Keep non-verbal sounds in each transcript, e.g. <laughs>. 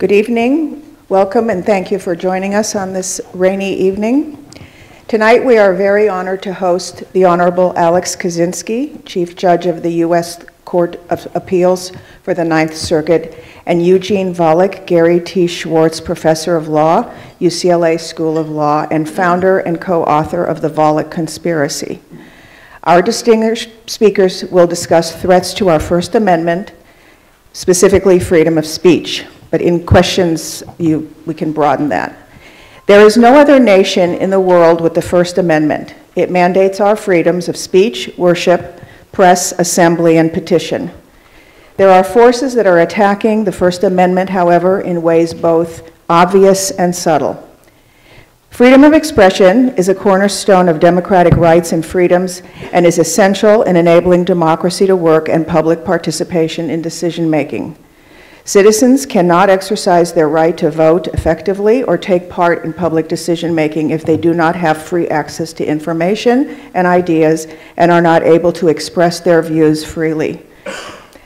Good evening, welcome, and thank you for joining us on this rainy evening. Tonight, we are very honored to host the Honorable Alex Kozinski, Chief Judge of the U.S. Court of Appeals for the Ninth Circuit, and Eugene Volokh, Gary T. Schwartz Professor of Law, UCLA School of Law, and founder and co author of the Volokh Conspiracy. Our distinguished speakers will discuss threats to our First Amendment, specifically freedom of speech but in questions, you, we can broaden that. There is no other nation in the world with the First Amendment. It mandates our freedoms of speech, worship, press, assembly, and petition. There are forces that are attacking the First Amendment, however, in ways both obvious and subtle. Freedom of expression is a cornerstone of democratic rights and freedoms and is essential in enabling democracy to work and public participation in decision making. Citizens cannot exercise their right to vote effectively or take part in public decision making if they do not have free access to information and ideas and are not able to express their views freely.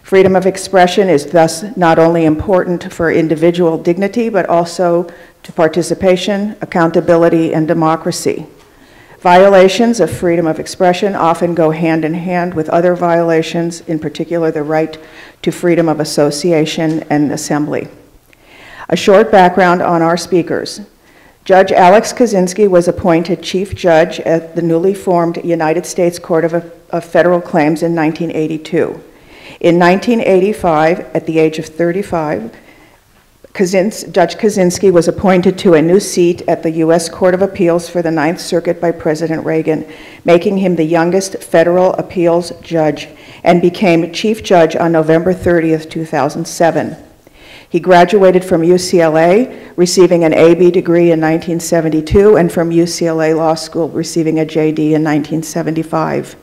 Freedom of expression is thus not only important for individual dignity, but also to participation, accountability, and democracy. Violations of freedom of expression often go hand in hand with other violations, in particular the right to freedom of association and assembly. A short background on our speakers. Judge Alex Kozinski was appointed Chief Judge at the newly formed United States Court of, of Federal Claims in 1982. In 1985, at the age of 35, Kazins, Judge Kozinski was appointed to a new seat at the U.S. Court of Appeals for the Ninth Circuit by President Reagan, making him the youngest federal appeals judge, and became Chief Judge on November 30, 2007. He graduated from UCLA, receiving an AB degree in 1972, and from UCLA Law School, receiving a JD in 1975.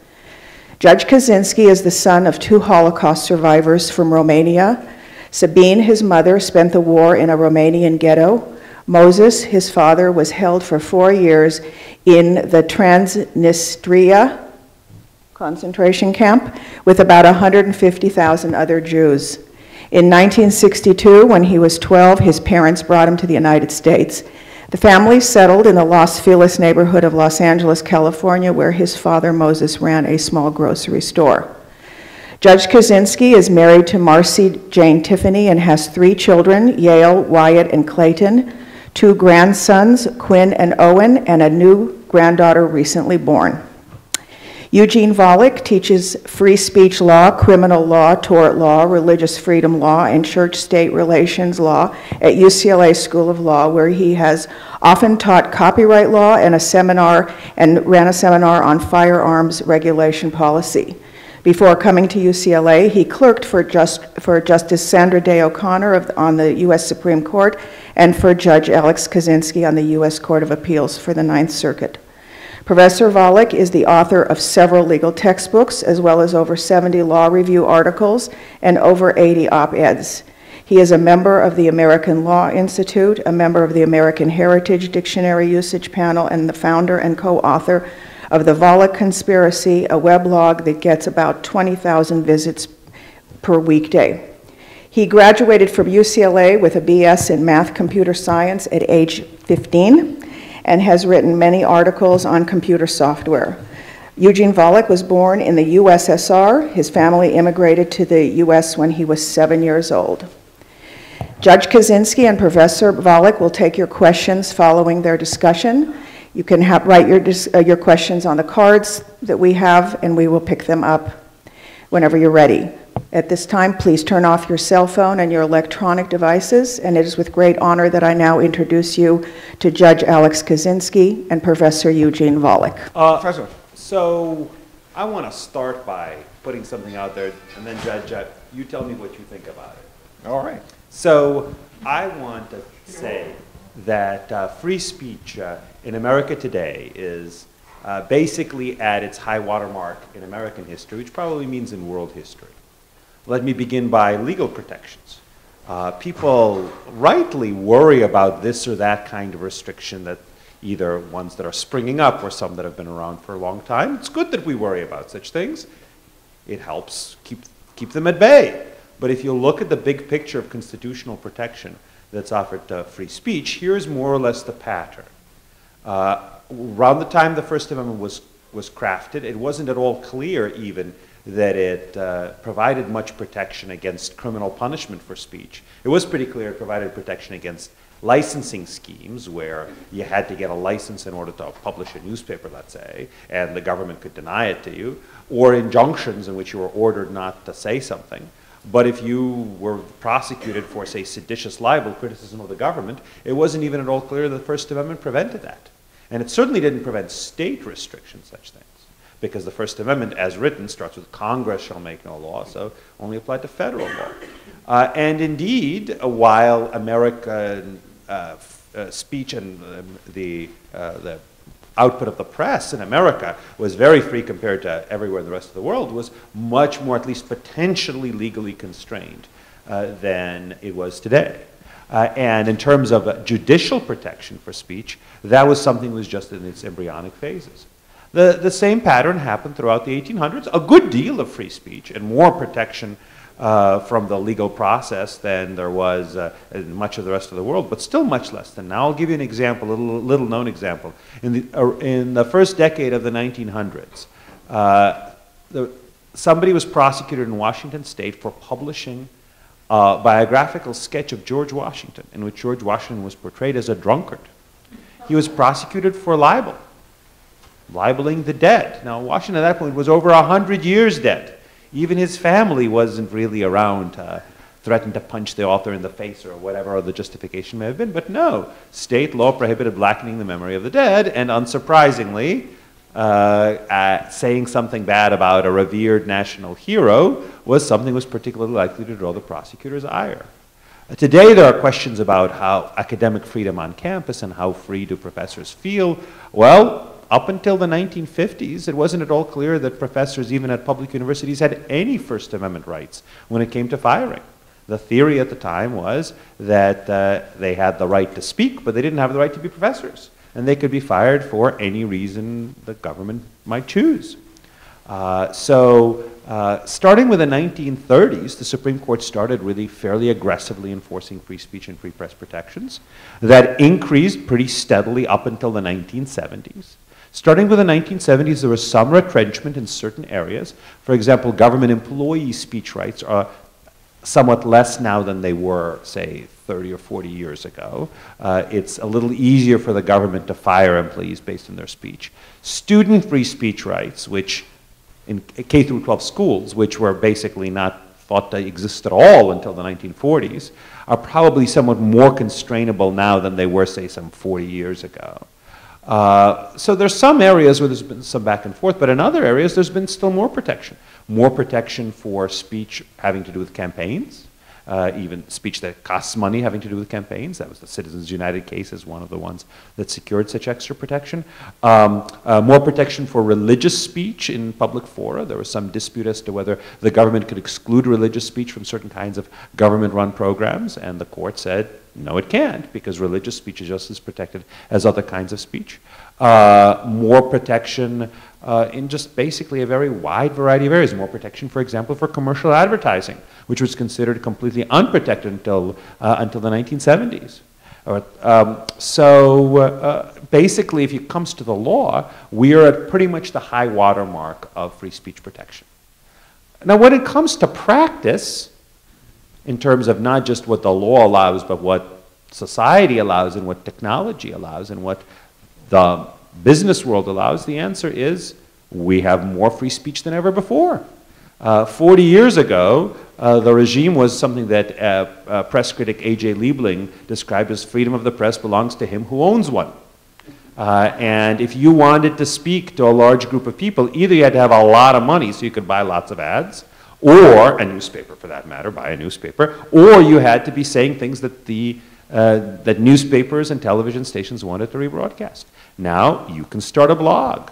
Judge Kozinski is the son of two Holocaust survivors from Romania Sabine, his mother, spent the war in a Romanian ghetto. Moses, his father, was held for four years in the Transnistria concentration camp with about 150,000 other Jews. In 1962, when he was 12, his parents brought him to the United States. The family settled in the Los Feliz neighborhood of Los Angeles, California, where his father, Moses, ran a small grocery store. Judge Kozinski is married to Marcy Jane Tiffany and has three children, Yale, Wyatt, and Clayton, two grandsons, Quinn and Owen, and a new granddaughter recently born. Eugene Volokh teaches free speech law, criminal law, tort law, religious freedom law, and church-state relations law at UCLA School of Law, where he has often taught copyright law and a seminar and ran a seminar on firearms regulation policy. Before coming to UCLA, he clerked for, just, for Justice Sandra Day O'Connor on the U.S. Supreme Court and for Judge Alex Kozinski on the U.S. Court of Appeals for the Ninth Circuit. Professor Volokh is the author of several legal textbooks, as well as over 70 law review articles and over 80 op eds. He is a member of the American Law Institute, a member of the American Heritage Dictionary Usage Panel, and the founder and co author of the Volokh Conspiracy, a weblog that gets about 20,000 visits per weekday. He graduated from UCLA with a BS in math computer science at age 15 and has written many articles on computer software. Eugene Volokh was born in the USSR. His family immigrated to the US when he was seven years old. Judge Kozinski and Professor Volokh will take your questions following their discussion. You can have, write your, uh, your questions on the cards that we have, and we will pick them up whenever you're ready. At this time, please turn off your cell phone and your electronic devices, and it is with great honor that I now introduce you to Judge Alex Kozinski and Professor Eugene Volokh. Uh, Professor, so I want to start by putting something out there, and then Judge, uh, you tell me what you think about it. All right. So I want to say that uh, free speech uh, in America today is uh, basically at its high water mark in American history, which probably means in world history. Let me begin by legal protections. Uh, people rightly worry about this or that kind of restriction that either ones that are springing up or some that have been around for a long time. It's good that we worry about such things. It helps keep, keep them at bay. But if you look at the big picture of constitutional protection, that's offered to free speech, here's more or less the pattern. Uh, around the time the First Amendment was, was crafted, it wasn't at all clear even that it uh, provided much protection against criminal punishment for speech. It was pretty clear it provided protection against licensing schemes where you had to get a license in order to publish a newspaper, let's say, and the government could deny it to you, or injunctions in which you were ordered not to say something. But if you were prosecuted for, say, seditious libel, criticism of the government, it wasn't even at all clear that the First Amendment prevented that. And it certainly didn't prevent state restrictions, such things, because the First Amendment, as written, starts with Congress shall make no law, so only applied to federal law. Uh, and indeed, uh, while American uh, uh, speech and um, the, uh, the output of the press in America was very free compared to everywhere in the rest of the world, was much more, at least potentially legally constrained uh, than it was today. Uh, and in terms of judicial protection for speech, that was something that was just in its embryonic phases. The, the same pattern happened throughout the 1800s. A good deal of free speech and more protection uh, from the legal process than there was uh, in much of the rest of the world, but still much less than now. I'll give you an example, a little, little known example. In the, uh, in the first decade of the 1900s, uh, the, somebody was prosecuted in Washington state for publishing a biographical sketch of George Washington, in which George Washington was portrayed as a drunkard. He was prosecuted for libel, libeling the dead. Now, Washington at that point was over 100 years dead. Even his family wasn't really around to threaten to punch the author in the face or whatever the justification may have been. But no, state law prohibited blackening the memory of the dead, and unsurprisingly, uh, uh, saying something bad about a revered national hero was something that was particularly likely to draw the prosecutor's ire. Uh, today, there are questions about how academic freedom on campus and how free do professors feel. Well, up until the 1950s, it wasn't at all clear that professors, even at public universities, had any First Amendment rights when it came to firing. The theory at the time was that uh, they had the right to speak, but they didn't have the right to be professors. And they could be fired for any reason the government might choose. Uh, so, uh, starting with the 1930s, the Supreme Court started really fairly aggressively enforcing free speech and free press protections. That increased pretty steadily up until the 1970s. Starting with the 1970s, there was some retrenchment in certain areas. For example, government employee speech rights are somewhat less now than they were, say, 30 or 40 years ago. Uh, it's a little easier for the government to fire employees based on their speech. Student free speech rights, which in K through 12 schools, which were basically not thought to exist at all until the 1940s, are probably somewhat more constrainable now than they were, say, some 40 years ago. Uh, so there's some areas where there's been some back and forth, but in other areas there's been still more protection. More protection for speech having to do with campaigns, uh, even speech that costs money having to do with campaigns. That was the Citizens United case as one of the ones that secured such extra protection. Um, uh, more protection for religious speech in public fora. There was some dispute as to whether the government could exclude religious speech from certain kinds of government-run programs, and the court said no, it can't, because religious speech is just as protected as other kinds of speech. Uh, more protection uh, in just basically a very wide variety of areas. More protection, for example, for commercial advertising, which was considered completely unprotected until, uh, until the 1970s. Um, so uh, basically, if it comes to the law, we are at pretty much the high water mark of free speech protection. Now, when it comes to practice, in terms of not just what the law allows, but what society allows and what technology allows and what the business world allows, the answer is we have more free speech than ever before. Uh, 40 years ago, uh, the regime was something that uh, uh press critic A.J. Liebling described as freedom of the press belongs to him who owns one. Uh, and if you wanted to speak to a large group of people, either you had to have a lot of money so you could buy lots of ads, or a newspaper for that matter, buy a newspaper, or you had to be saying things that the uh, that newspapers and television stations wanted to rebroadcast. Now you can start a blog.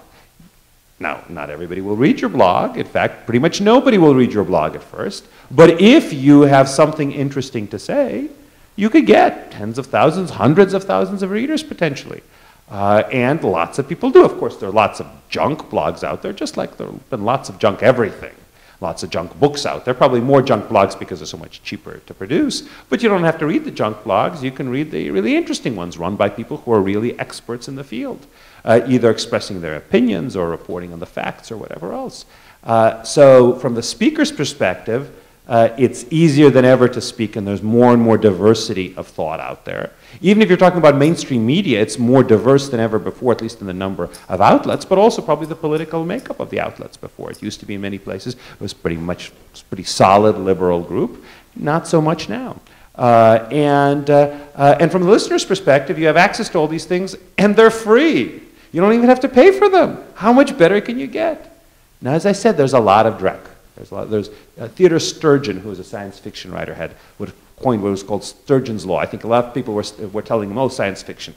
Now, not everybody will read your blog. In fact, pretty much nobody will read your blog at first. But if you have something interesting to say, you could get tens of thousands, hundreds of thousands of readers potentially. Uh, and lots of people do. Of course, there are lots of junk blogs out there, just like there have been lots of junk everything. Lots of junk books out there, are probably more junk blogs because they're so much cheaper to produce. But you don't have to read the junk blogs. You can read the really interesting ones run by people who are really experts in the field, uh, either expressing their opinions or reporting on the facts or whatever else. Uh, so, from the speaker's perspective, uh, it's easier than ever to speak, and there's more and more diversity of thought out there. Even if you're talking about mainstream media, it's more diverse than ever before, at least in the number of outlets, but also probably the political makeup of the outlets before. It used to be in many places, it was pretty much pretty solid liberal group, not so much now. Uh, and, uh, uh, and from the listener's perspective, you have access to all these things, and they're free. You don't even have to pay for them. How much better can you get? Now, as I said, there's a lot of dreck. There's, a lot, there's uh, Theodore Sturgeon, who was a science fiction writer, had what coined what was called Sturgeon's Law. I think a lot of people were, were telling him, oh, science fiction.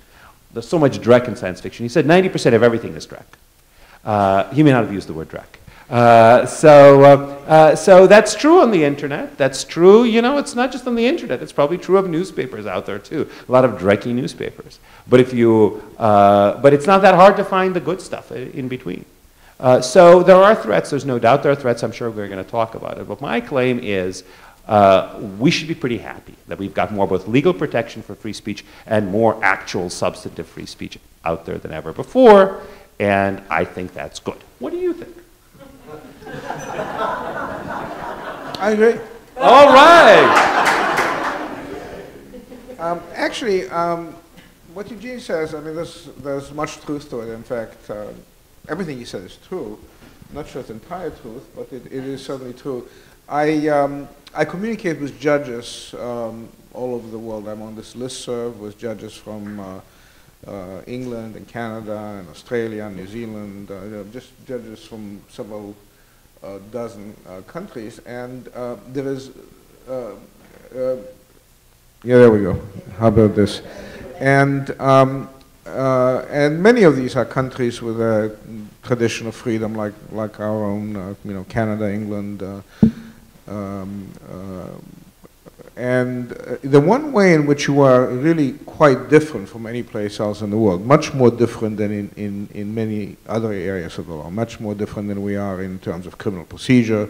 There's so much dreck in science fiction. He said 90% of everything is dreck. Uh, he may not have used the word dreck. Uh, so, uh, uh, so that's true on the internet. That's true, you know, it's not just on the internet. It's probably true of newspapers out there too. A lot of drecky newspapers. But if you, uh, but it's not that hard to find the good stuff in between. Uh, so there are threats, there's no doubt there are threats, I'm sure we're going to talk about it. But my claim is uh, we should be pretty happy that we've got more both legal protection for free speech and more actual substantive free speech out there than ever before, and I think that's good. What do you think? I agree. All right. Um, actually, um, what Eugene says, I mean, there's, there's much truth to it. In fact, uh, everything he said is true. Not sure it's entire truth, but it, it is certainly true. I, um, I communicate with judges um, all over the world. I'm on this list serve with judges from uh, uh, England and Canada and Australia and New Zealand, uh, just judges from several uh, dozen uh, countries. And uh, there is, yeah, there we go. How about this? And um, uh, and many of these are countries with a tradition of freedom, like like our own, uh, you know, Canada, England, uh, um, uh, and uh, the one way in which you are really quite different from any place else in the world, much more different than in, in, in many other areas of the law, much more different than we are in terms of criminal procedure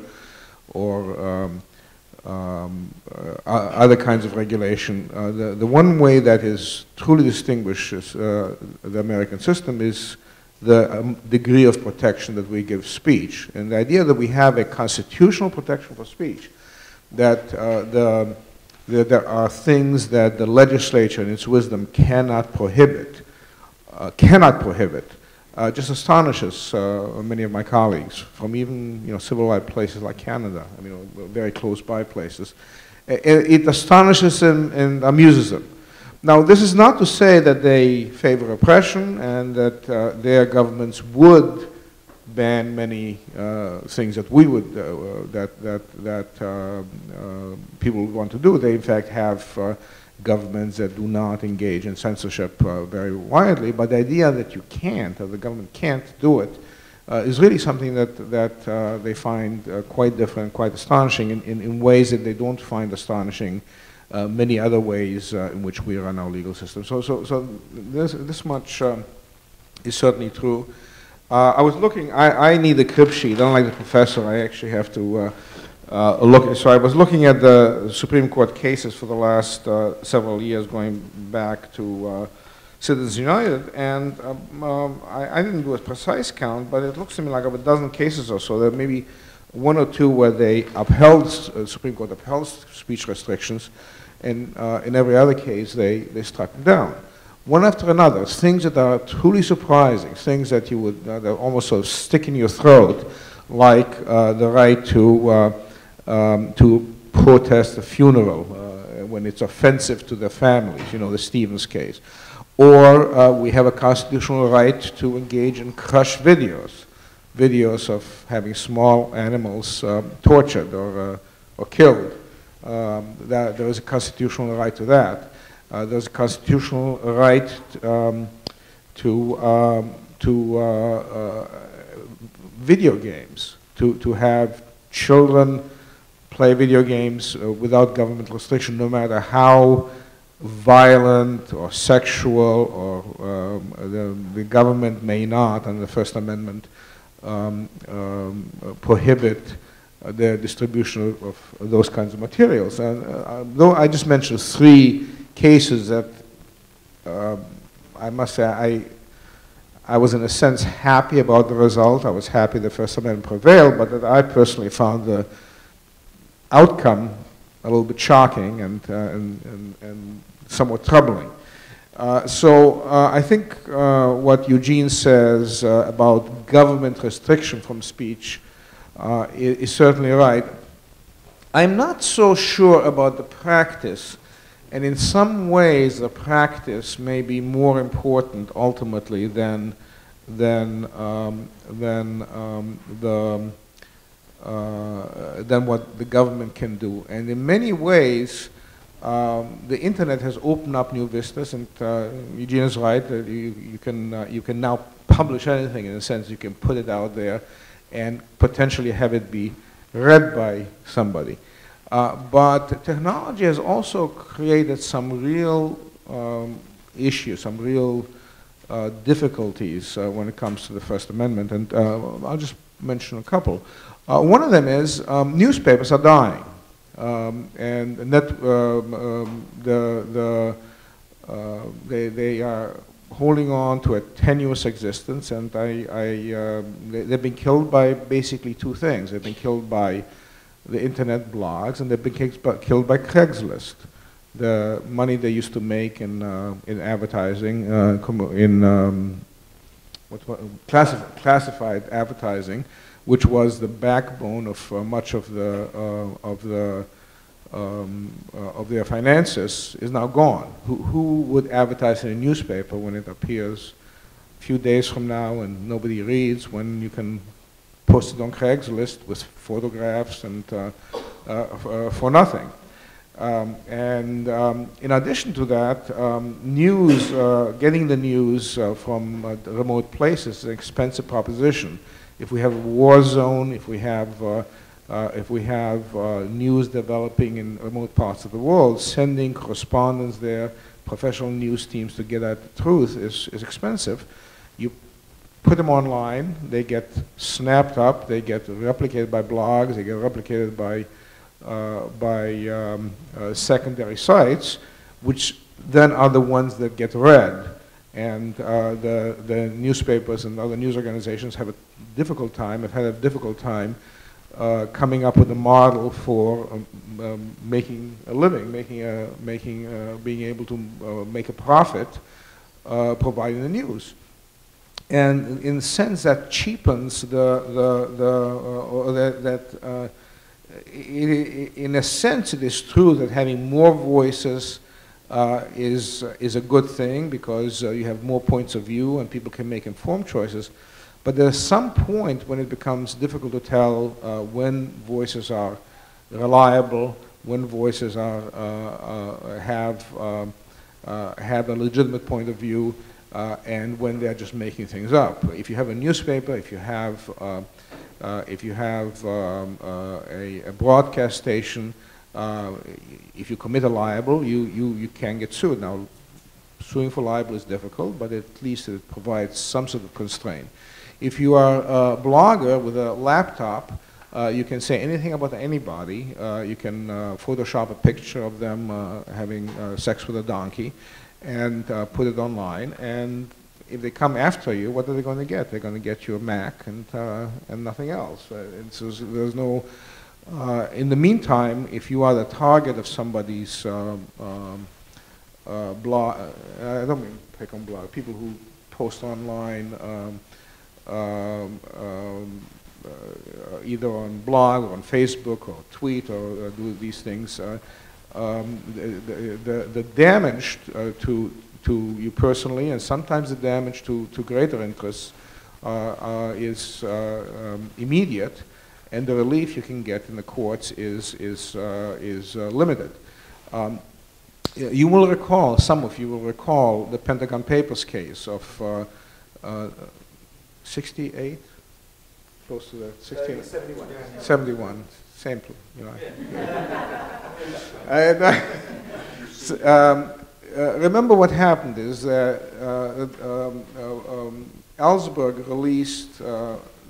or um, um, uh, other kinds of regulation. Uh, the, the one way that is truly distinguishes uh, the American system is the um, degree of protection that we give speech. And the idea that we have a constitutional protection for speech, that uh, the, the, there are things that the legislature in its wisdom cannot prohibit, uh, cannot prohibit, uh, just astonishes uh, many of my colleagues from even you know civil rights places like Canada, I mean, very close by places. It, it astonishes them and amuses them. Now, this is not to say that they favor oppression and that uh, their governments would ban many uh, things that we would uh, that that that uh, people would want to do. They in fact have governments that do not engage in censorship uh, very widely, but the idea that you can't, or the government can't do it, uh, is really something that, that uh, they find uh, quite different, quite astonishing in, in, in, ways that they don't find astonishing uh, many other ways uh, in which we run our legal system. So, so, so this, this much um, is certainly true. I was looking, I, I need a crib sheet, unlike the professor, I actually have to uh, look, so I was looking at the Supreme Court cases for the last uh, several years, going back to uh, Citizens United, and um, um, I, I, didn't do a precise count, but it looks to me like of a dozen cases or so. There may be one or two where they upheld, uh, Supreme Court upheld speech restrictions, and uh, in every other case they, they struck them down. One after another, things that are truly surprising, things that you would uh, that almost sort of stick in your throat, like the right to um, to protest a funeral uh, when it's offensive to their families, you know, the Stevens case. Or uh, we have a constitutional right to engage in crush videos, videos of having small animals um, tortured or, uh, or killed. Um, that, there is a constitutional right to that. Uh, there's a constitutional right um, to, um, to uh, uh, video games, to, to have children play video games uh, without government restriction, no matter how violent or sexual or um, the, the, government may not, under the First Amendment, um, um, prohibit uh, the distribution of, of those kinds of materials. And uh, though I just mentioned three cases that uh, I must say I, I was in a sense happy about the result. I was happy the First Amendment prevailed, but that I personally found the outcome a little bit shocking and, uh, and, and, and, somewhat troubling. Uh, so uh, I think uh, what Eugene says uh, about government restriction from speech is, is certainly right. I'm not so sure about the practice, and in some ways the practice may be more important ultimately than, than, um, than um, the than what the government can do. And in many ways, um, the internet has opened up new vistas, and uh, Eugene is right. Uh, you, you, can, uh, you can now publish anything in a sense. You can put it out there and potentially have it be read by somebody. Uh, but technology has also created some real um, issues, some real uh, difficulties uh, when it comes to the First Amendment, and I'll just mention a couple. Uh, one of them is um, newspapers are dying. Um, and net, um, um, the, the, uh, they, they are holding on to a tenuous existence, and I, I, uh, they, have been killed by basically two things. They've been killed by the internet blogs, and they've been killed by Craigslist. The money they used to make in, uh, in advertising, uh, in um, what, what, classif classified advertising, which was the backbone of uh, much of the uh, of the um, uh, of their finances, is now gone. Who, who would advertise in a newspaper when it appears a few days from now and nobody reads? When you can post it on Craigslist with photographs and uh, uh, for nothing. Um, and um, in addition to that, um, news, uh, getting the news uh, from uh, remote places is an expensive proposition if we have a war zone, if we have, uh, uh, if we have uh, news developing in remote parts of the world, sending correspondents there, professional news teams to get at the truth is, is expensive. You put them online, they get snapped up, they get replicated by blogs, they get replicated by, uh, by um, uh, secondary sites, which then are the ones that get read. And uh, the, the newspapers and other news organizations have a difficult time, have had a difficult time uh, coming up with a model for um, um, making a living, making a, making, uh, being able to uh, make a profit uh, providing the news. And in a sense that cheapens the, the, the that, that in a sense it is true that having more voices uh, is, is a good thing because uh, you have more points of view and people can make informed choices. But there's some point when it becomes difficult to tell uh, when voices are reliable, when voices are, uh, uh, have, um, uh, have a legitimate point of view, and when they're just making things up. If you have a newspaper, if you have, if you have um, a, a broadcast station, uh, if you commit a libel, you, you, you can get sued. Now, suing for libel is difficult, but at least it provides some sort of constraint. If you are a blogger with a laptop, uh, you can say anything about anybody. Uh, you can uh, Photoshop a picture of them uh, having sex with a donkey and put it online. And if they come after you, what are they going to get? They're going to get you a Mac and, and nothing else. and so there's no uh, in the meantime, if you are the target of somebody's um, um, uh, blog, uh, I don't mean pick on blog, people who post online um, um, um uh, either on blog or on Facebook or tweet or, do these things, uh, um, the, the, the, damage to, to you personally and sometimes the damage to, to greater interests is immediate and the relief you can get in the courts is, is, uh, is uh, limited. Um, you will recall, some of you will recall the Pentagon Papers case of uh, uh 68, close to that, 16, 71. 71, same, you know. <laughs> and, uh, um, uh, remember what happened is that um, um, Ellsberg released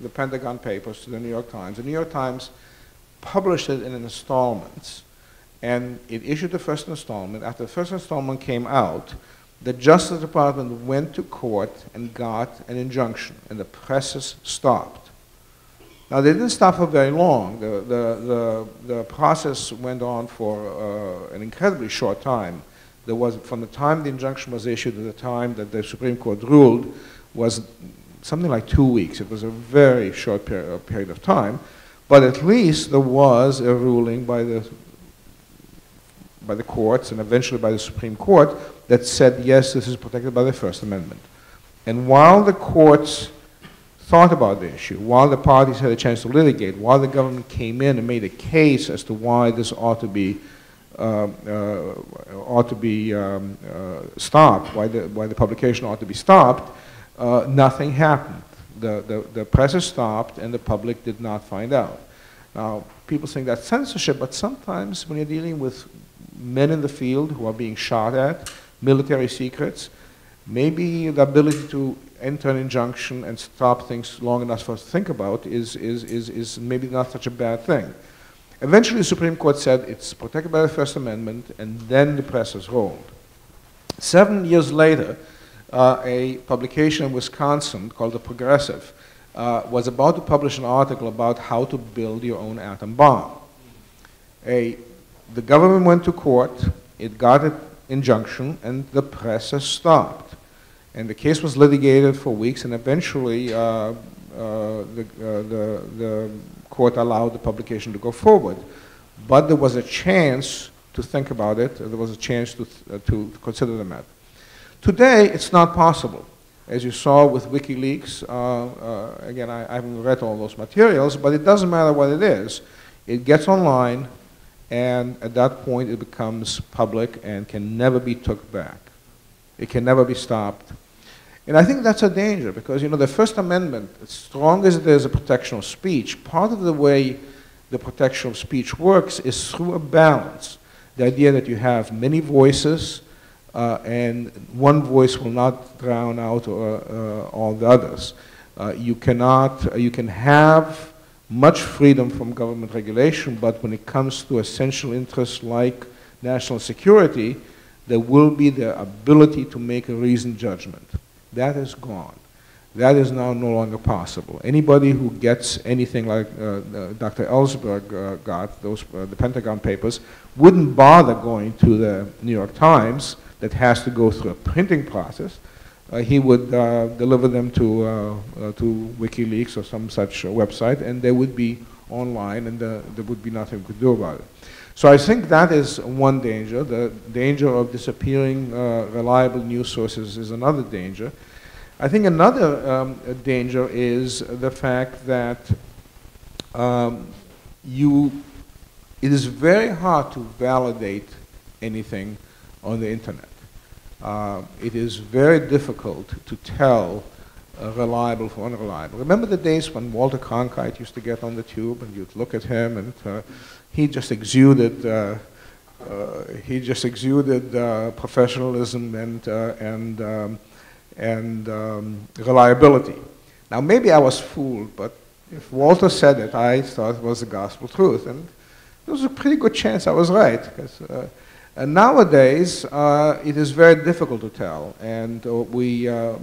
the Pentagon Papers to the New York Times. The New York Times published it in installments, and it issued the first installment. After the first installment came out, the Justice Department went to court and got an injunction, and the presses stopped. Now, they didn't stop for very long. The, the, the, the process went on for uh, an incredibly short time. There was, from the time the injunction was issued to the time that the Supreme Court ruled, was something like two weeks. It was a very short per period of time. But at least there was a ruling by the, by the courts and eventually by the Supreme Court that said, yes, this is protected by the First Amendment. And while the courts thought about the issue, while the parties had a chance to litigate, while the government came in and made a case as to why this ought to be uh, uh, ought to be um, uh, stopped, why the, why the publication ought to be stopped, uh, nothing happened. The, the, the press stopped and the public did not find out. Now, people think that's censorship, but sometimes when you're dealing with men in the field who are being shot at, military secrets, maybe the ability to enter an injunction and stop things long enough for us to think about is, is, is, is maybe not such a bad thing. Eventually, the Supreme Court said it's protected by the First Amendment, and then the press is rolled. Seven years later, uh, a publication in Wisconsin called The Progressive uh, was about to publish an article about how to build your own atom bomb. A, the government went to court, it got an injunction, and the press has stopped. And the case was litigated for weeks, and eventually uh, uh the, uh, the, the court allowed the publication to go forward. But there was a chance to think about it, there was a chance to, uh, to consider the matter. Today, it's not possible. As you saw with WikiLeaks, uh, uh, again, I, I, haven't read all those materials, but it doesn't matter what it is. It gets online, and at that point, it becomes public and can never be took back. It can never be stopped. And I think that's a danger because, you know, the First Amendment, as strong as it is a protection of speech, part of the way the protection of speech works is through a balance. The idea that you have many voices and one voice will not drown out uh, uh, all the others. Uh, you cannot, uh, you can have much freedom from government regulation, but when it comes to essential interests like national security, there will be the ability to make a reasoned judgment. That is gone. That is now no longer possible. Anybody who gets anything like uh, uh, Dr. Ellsberg uh, got, those, uh, the Pentagon papers, wouldn't bother going to the New York Times that has to go through a printing process. Uh, he would uh, deliver them to, to WikiLeaks or some such website, and they would be online, and there would be nothing we could do about it. So I think that is one danger. The danger of disappearing uh, reliable news sources is another danger. I think another um, danger is the fact that um, you, it is very hard to validate anything on the internet. Uh, it is very difficult to tell uh, reliable from unreliable. Remember the days when Walter Cronkite used to get on the tube and you'd look at him and uh, he just exuded uh, uh, he just exuded uh, professionalism and and um, and um, reliability. Now maybe I was fooled, but if Walter said it, I thought it was the gospel truth, and there was a pretty good chance I was right. Because and nowadays, uh, it is very difficult to tell, and uh, we, uh,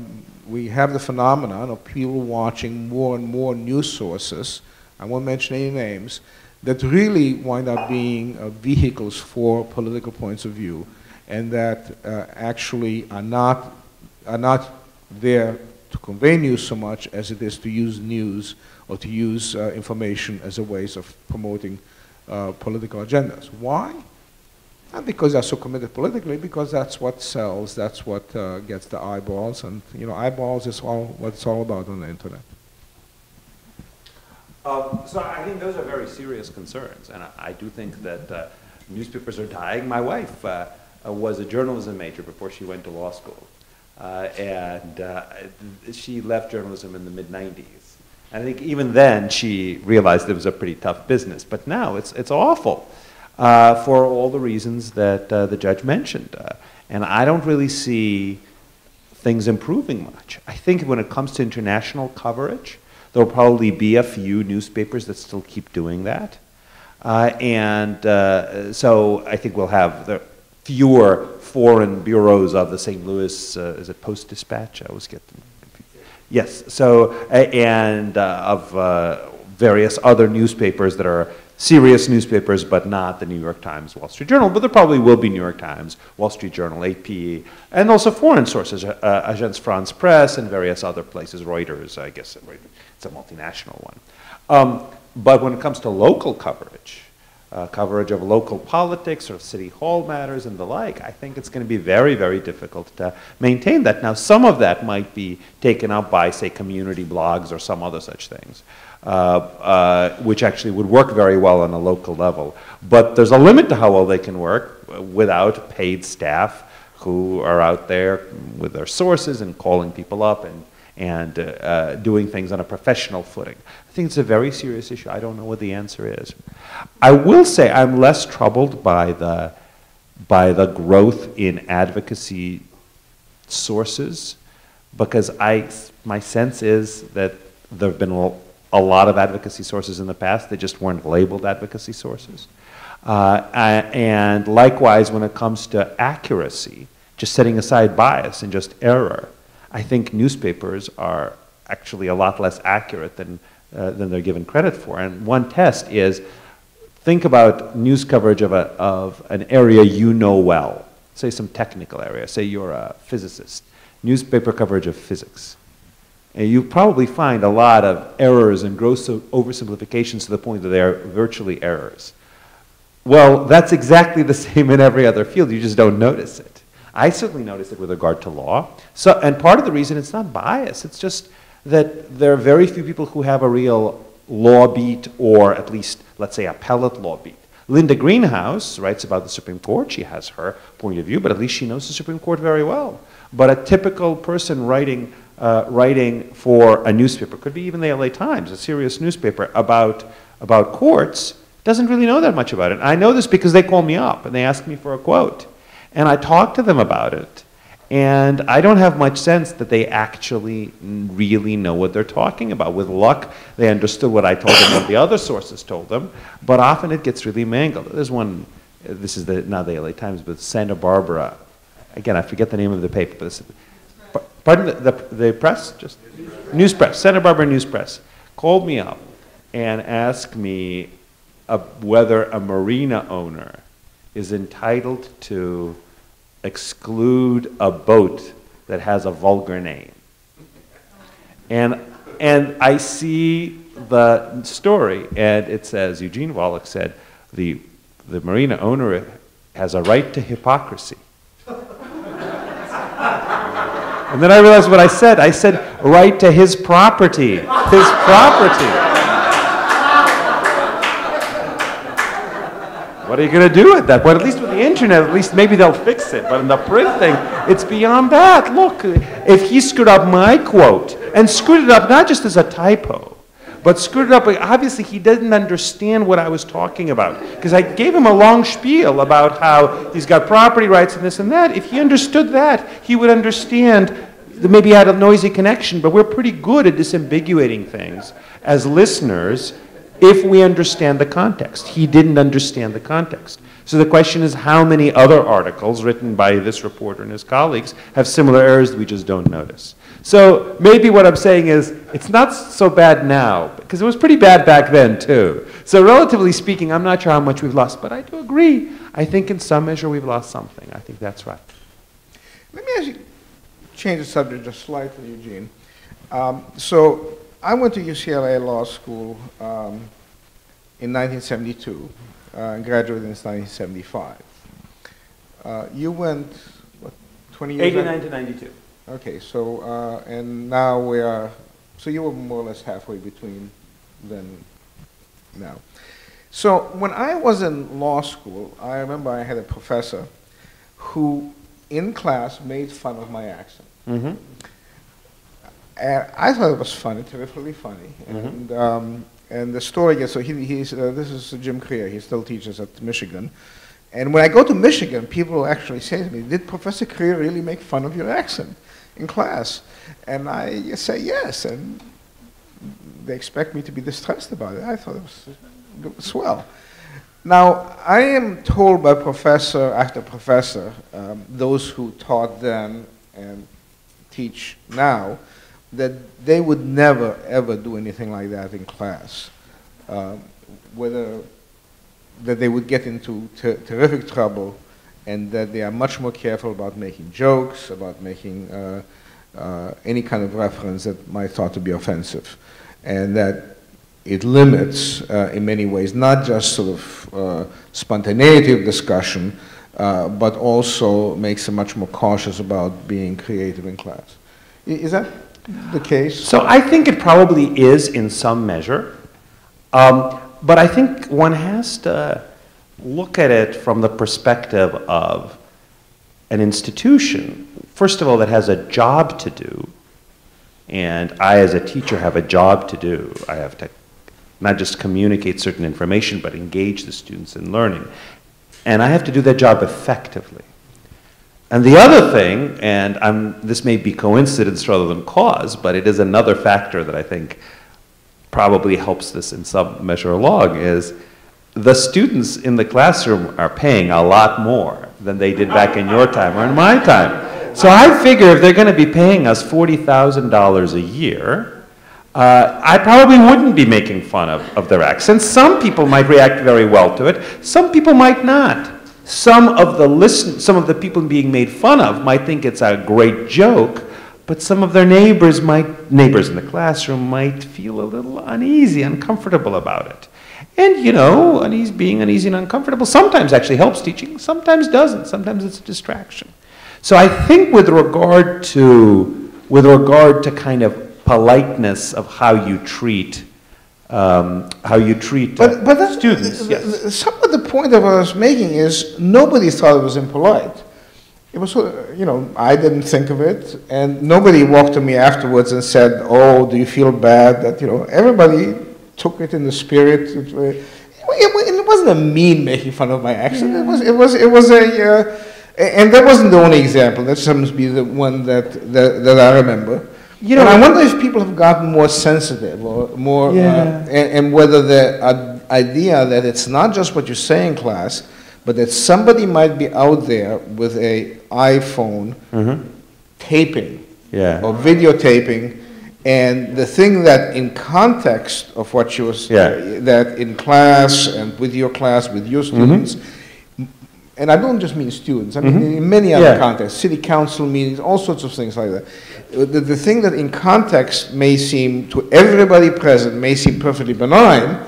we have the phenomenon of people watching more and more news sources, I won't mention any names, that really wind up being uh, vehicles for political points of view and that uh, actually are not, are not there to convey news so much as it is to use news or to use uh, information as a ways of promoting political agendas. Why? Not because they're so committed politically, because that's what sells, that's what uh, gets the eyeballs, and you know, eyeballs is all what it's all about on the internet. Um, so I think those are very serious concerns, and I, I do think that uh, newspapers are dying. My wife uh, uh, was a journalism major before she went to law school, uh, and uh, she left journalism in the mid '90s. And I think even then she realized it was a pretty tough business, but now it's it's awful uh, for all the reasons that the judge mentioned, and I don't really see things improving much. I think when it comes to international coverage. There'll probably be a few newspapers that still keep doing that. Uh, and uh, so I think we'll have the fewer foreign bureaus of the St. Louis, uh, is it Post Dispatch? I always get them confused. Yes, so, uh, and uh, of uh, various other newspapers that are serious newspapers, but not the New York Times, Wall Street Journal, but there probably will be New York Times, Wall Street Journal, AP, and also foreign sources, uh, Agence France Presse and various other places, Reuters, I guess it's a multinational one. Um, but when it comes to local coverage, uh, coverage of local politics or city hall matters and the like, I think it's going to be very, very difficult to maintain that. Now, some of that might be taken up by, say, community blogs or some other such things, uh, uh, which actually would work very well on a local level. But there's a limit to how well they can work without paid staff who are out there with their sources and calling people up and and uh, uh, doing things on a professional footing. I think it's a very serious issue. I don't know what the answer is. I will say I'm less troubled by the, by the growth in advocacy sources because I, my sense is that there have been a lot of advocacy sources in the past. They just weren't labeled advocacy sources. Uh, and likewise, when it comes to accuracy, just setting aside bias and just error, I think newspapers are actually a lot less accurate than, uh, than they're given credit for. And one test is think about news coverage of, a, of an area you know well, say some technical area, say you're a physicist, newspaper coverage of physics. And you probably find a lot of errors and gross oversimplifications to the point that they are virtually errors. Well, that's exactly the <laughs> same in every other field, you just don't notice it. I certainly notice it with regard to law. So, and part of the reason it's not bias, it's just that there are very few people who have a real law beat or at least, let's say, appellate law beat. Linda Greenhouse writes about the Supreme Court. She has her point of view, but at least she knows the Supreme Court very well. But a typical person writing, uh, writing for a newspaper, could be even the LA Times, a serious newspaper, about, about courts, doesn't really know that much about it. I know this because they call me up and they ask me for a quote. And I talked to them about it. And I don't have much sense that they actually really know what they're talking about. With luck, they understood what I told them, what the other sources told them, but often it gets really mangled. There's one, this is the, not the LA Times, but Santa Barbara. Again, I forget the name of the paper, but pardon, the, the, the press? Just News Press, Santa Barbara News Press, called me up and asked me uh, whether a marina owner is entitled to exclude a boat that has a vulgar name. And, and I see the story, and it says Eugene Volokh said, the, the marina owner has a right to hypocrisy. and then I realized what I said. I said, right to his property. His property. What are you going to do with that? But at least with the internet, at least maybe they'll fix it. But in the print thing, it's beyond that. Look, if he screwed up my quote, and screwed it up not just as a typo, but screwed it up, obviously he didn't understand what I was talking about. Because I gave him a long spiel about how he's got property rights and this and that. If he understood that, he would understand that maybe he had a noisy connection, but we're pretty good at disambiguating things as listeners if we understand the context. He didn't understand the context. So the question is how many other articles written by this reporter and his colleagues have similar errors that we just don't notice. So maybe what I'm saying is it's not so bad now, because it was pretty bad back then too. So relatively speaking, I'm not sure how much we've lost, but I do agree. I think in some measure we've lost something. I think that's right. Let me ask you, change the subject just slightly, Eugene. Um, so I went to UCLA Law School um, in 1972 uh, and graduated in 1975. Uh, you went, what, 20 years 89 to 92. Okay, so, uh, and now we are, so you were more or less halfway between then now. So when I was in law school, I remember I had a professor who in class made fun of my accent. Mm -hmm. And I thought it was funny, terrifically funny. Mm -hmm. And, um, and the story is, so he, he's, uh, this is Jim Krier, he still teaches at Michigan. And when I go to Michigan, people actually say to me, did Professor Creer really make fun of your accent in class? And I say yes, and they expect me to be distressed about it. I thought it was, swell. Now, I am told by professor after professor, um, those who taught then and teach now, that they would never, ever do anything like that in class. Um, whether that they would get into ter terrific trouble and that they are much more careful about making jokes, about making uh, uh, any kind of reference that might thought to be offensive. And that it limits, uh, in many ways, not just sort of uh, spontaneity of discussion, uh, but also makes them much more cautious about being creative in class. Is that the case? So I think it probably is in some measure. Um, but I think one has to look at it from the perspective of an institution, first of all, that has a job to do. And I, as a teacher, have a job to do. I have to not just communicate certain information, but engage the students in learning. And I have to do that job effectively. And the other thing, and I'm, this may be coincidence rather than cause, but it is another factor that I think probably helps this in some measure along, is the students in the classroom are paying a lot more than they did back in your time or in my time. So I figure if they're going to be paying us $40,000 a year, uh, I probably wouldn't be making fun of, of their accents. Some people might react very well to it. Some people might not. Some of the listen, some of the people being made fun of might think it's a great joke, but some of their neighbors might, neighbors in the classroom might feel a little uneasy, uncomfortable about it. And you know, uneasy, being uneasy and uncomfortable sometimes actually helps teaching, sometimes doesn't. Sometimes it's a distraction. So I think with regard to, with regard to kind of politeness of how you treat um, how you treat uh, but, but students. Yes. Some of the point that I was making is nobody thought it was impolite. It was sort of, you know, I didn't think of it, and nobody walked to me afterwards and said, "Oh, do you feel bad?" That you know, everybody took it in the spirit. It, it, it wasn't a mean making fun of my accent. Yeah. It was, it was, it was a, uh, and that wasn't the only example. That happens to be the one that that, that I remember. You know, and I wonder if people have gotten more sensitive or more, uh, yeah. uh, and, and, whether the uh, idea that it's not just what you say in class, but that somebody might be out there with a iPhone mm-hmm. taping yeah. or videotaping, and the thing that in context of what you was, yeah. uh, that in class and with your class, with your students, mm-hmm. and I don't just mean students, I mean mm-hmm. in many other yeah. contexts, city council meetings, all sorts of things like that the, the thing that in context may seem to everybody present may seem perfectly benign,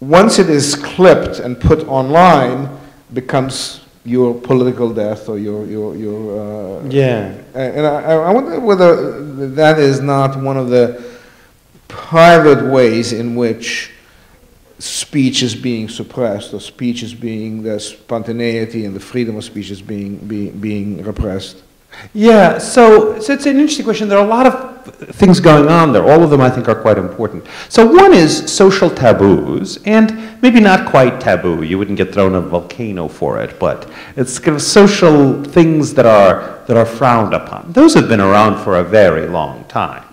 once it is clipped and put online, becomes your political death or your your your uh, yeah. Uh, and I, I wonder whether that is not one of the private ways in which speech is being suppressed or speech is being the spontaneity and the freedom of speech is being being, being repressed. Yeah, so, so it's an interesting question. There are a lot of things going on there. All of them I think are quite important. So one is social taboos, and maybe not quite taboo. You wouldn't get thrown a volcano for it, but it's kind of social things that are, that are frowned upon. Those have been around for a very long time.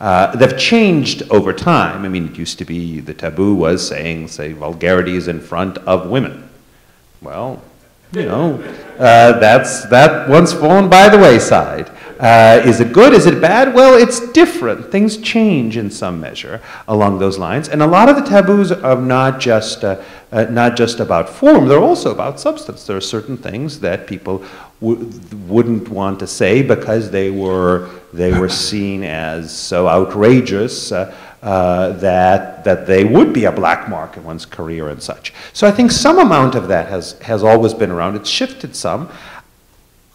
Uh, they've changed over time. I mean, it used to be the taboo was saying, say, vulgarity is in front of women. Well, you know, uh, that's, that once fallen by the wayside. Uh, is it good? Is it bad? Well, it's different. Things change in some measure along those lines. And a lot of the taboos are not just, uh, uh, not just about form, they're also about substance. There are certain things that people wouldn't want to say because they were, they were seen as so outrageous. Uh, that, that they would be a black mark in one's career and such. So I think some amount of that has, has always been around. It's shifted some.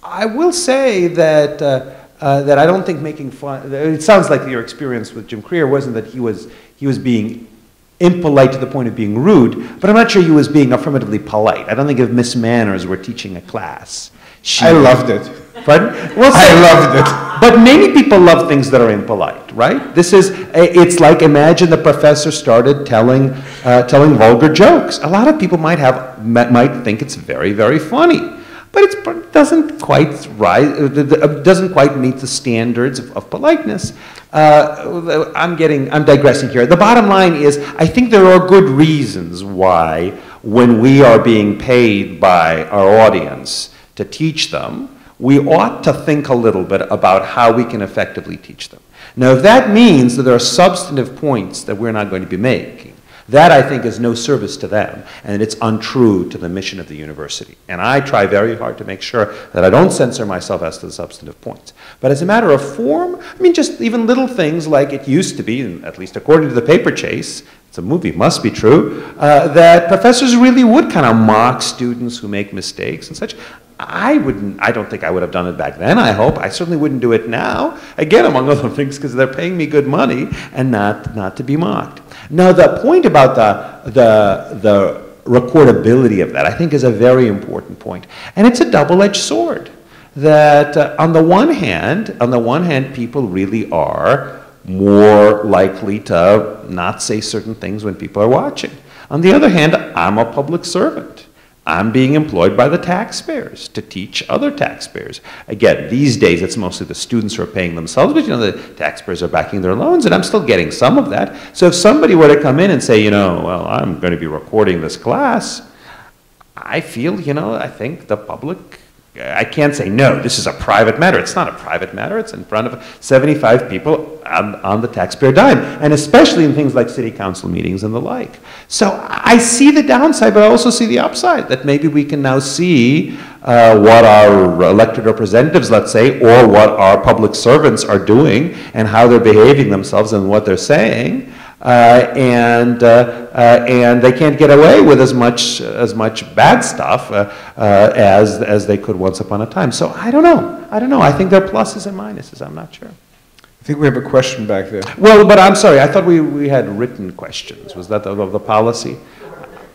I will say that, uh, uh, that I don't think making fun, it sounds like your experience with Jim Krier wasn't that he was, he was being impolite to the point of being rude, but I'm not sure he was being affirmatively polite. I don't think if Miss Manners were teaching a class, she I loved it. Pardon? Well, I loved it. But many people love things that are impolite, right? This is, it's like imagine the professor started telling, uh, telling vulgar jokes. A lot of people might have, might think it's very, very funny but it doesn't quite rise, uh, doesn't quite meet the standards of, of politeness. Uh, I'm getting, I'm digressing here. The bottom line is, I think there are good reasons why when we are being paid by our audience to teach them, we ought to think a little bit about how we can effectively teach them. Now, if that means that there are substantive points that we're not going to be making, that I think is no service to them, and it's untrue to the mission of the university. And I try very hard to make sure that I don't censor myself as to the substantive points. But as a matter of form, I mean, just even little things like it used to be, at least according to the paper chase, it's a movie, must be true, uh, that professors really would kind of mock students who make mistakes and such. I wouldn't, I don't think I would have done it back then, I hope. I certainly wouldn't do it now. Again, among <laughs> other things, because they're paying me good money and not, not to be mocked. Now, the point about the, the, the recordability of that, I think, is a very important point. And it's a double-edged sword. That uh, on the one hand, on the one hand, people really are more likely to not say certain things when people are watching. On the other hand, I'm a public servant. I'm being employed by the taxpayers to teach other taxpayers. Again, these days it's mostly the students who are paying themselves, but you know, the taxpayers are backing their loans, and I'm still getting some of that. So if somebody were to come in and say, you know, well, I'm going to be recording this class, I feel, you know, I think the public I can't say, no, this is a private matter. It's not a private matter. It's in front of 75 people on, on, the taxpayer dime, and especially in things like city council meetings and the like. So I see the downside, but I also see the upside, that maybe we can now see uh, what our elected representatives, let's say, or what our public servants are doing, and how they're behaving themselves and what they're saying. Uh, and uh, uh, and they can't get away with as much as much bad stuff uh, uh, as as they could once upon a time. So I don't know. I don't know. I think there are pluses and minuses. I'm not sure. I think we have a question back there. Well, but I'm sorry. I thought we, we had written questions. Was that of the policy?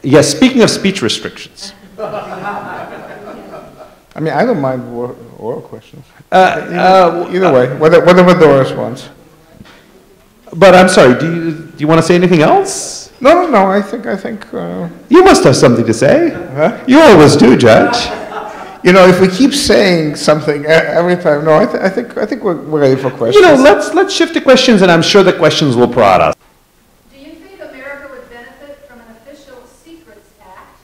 Yes. Speaking of speech restrictions. I mean, I don't mind oral questions. either, either way, whatever, the Doris wants. But I'm sorry, do you, do you want to say anything else? No, no, no, I think, I think, uh, You must have something to say. Huh? You always do, Judge. you know, if we keep saying something every time, no, I, th- I think, I think we're, we're ready for questions. You know, let's, let's shift to questions, and I'm sure the questions will prod us. Do you think America would benefit from an official secrets act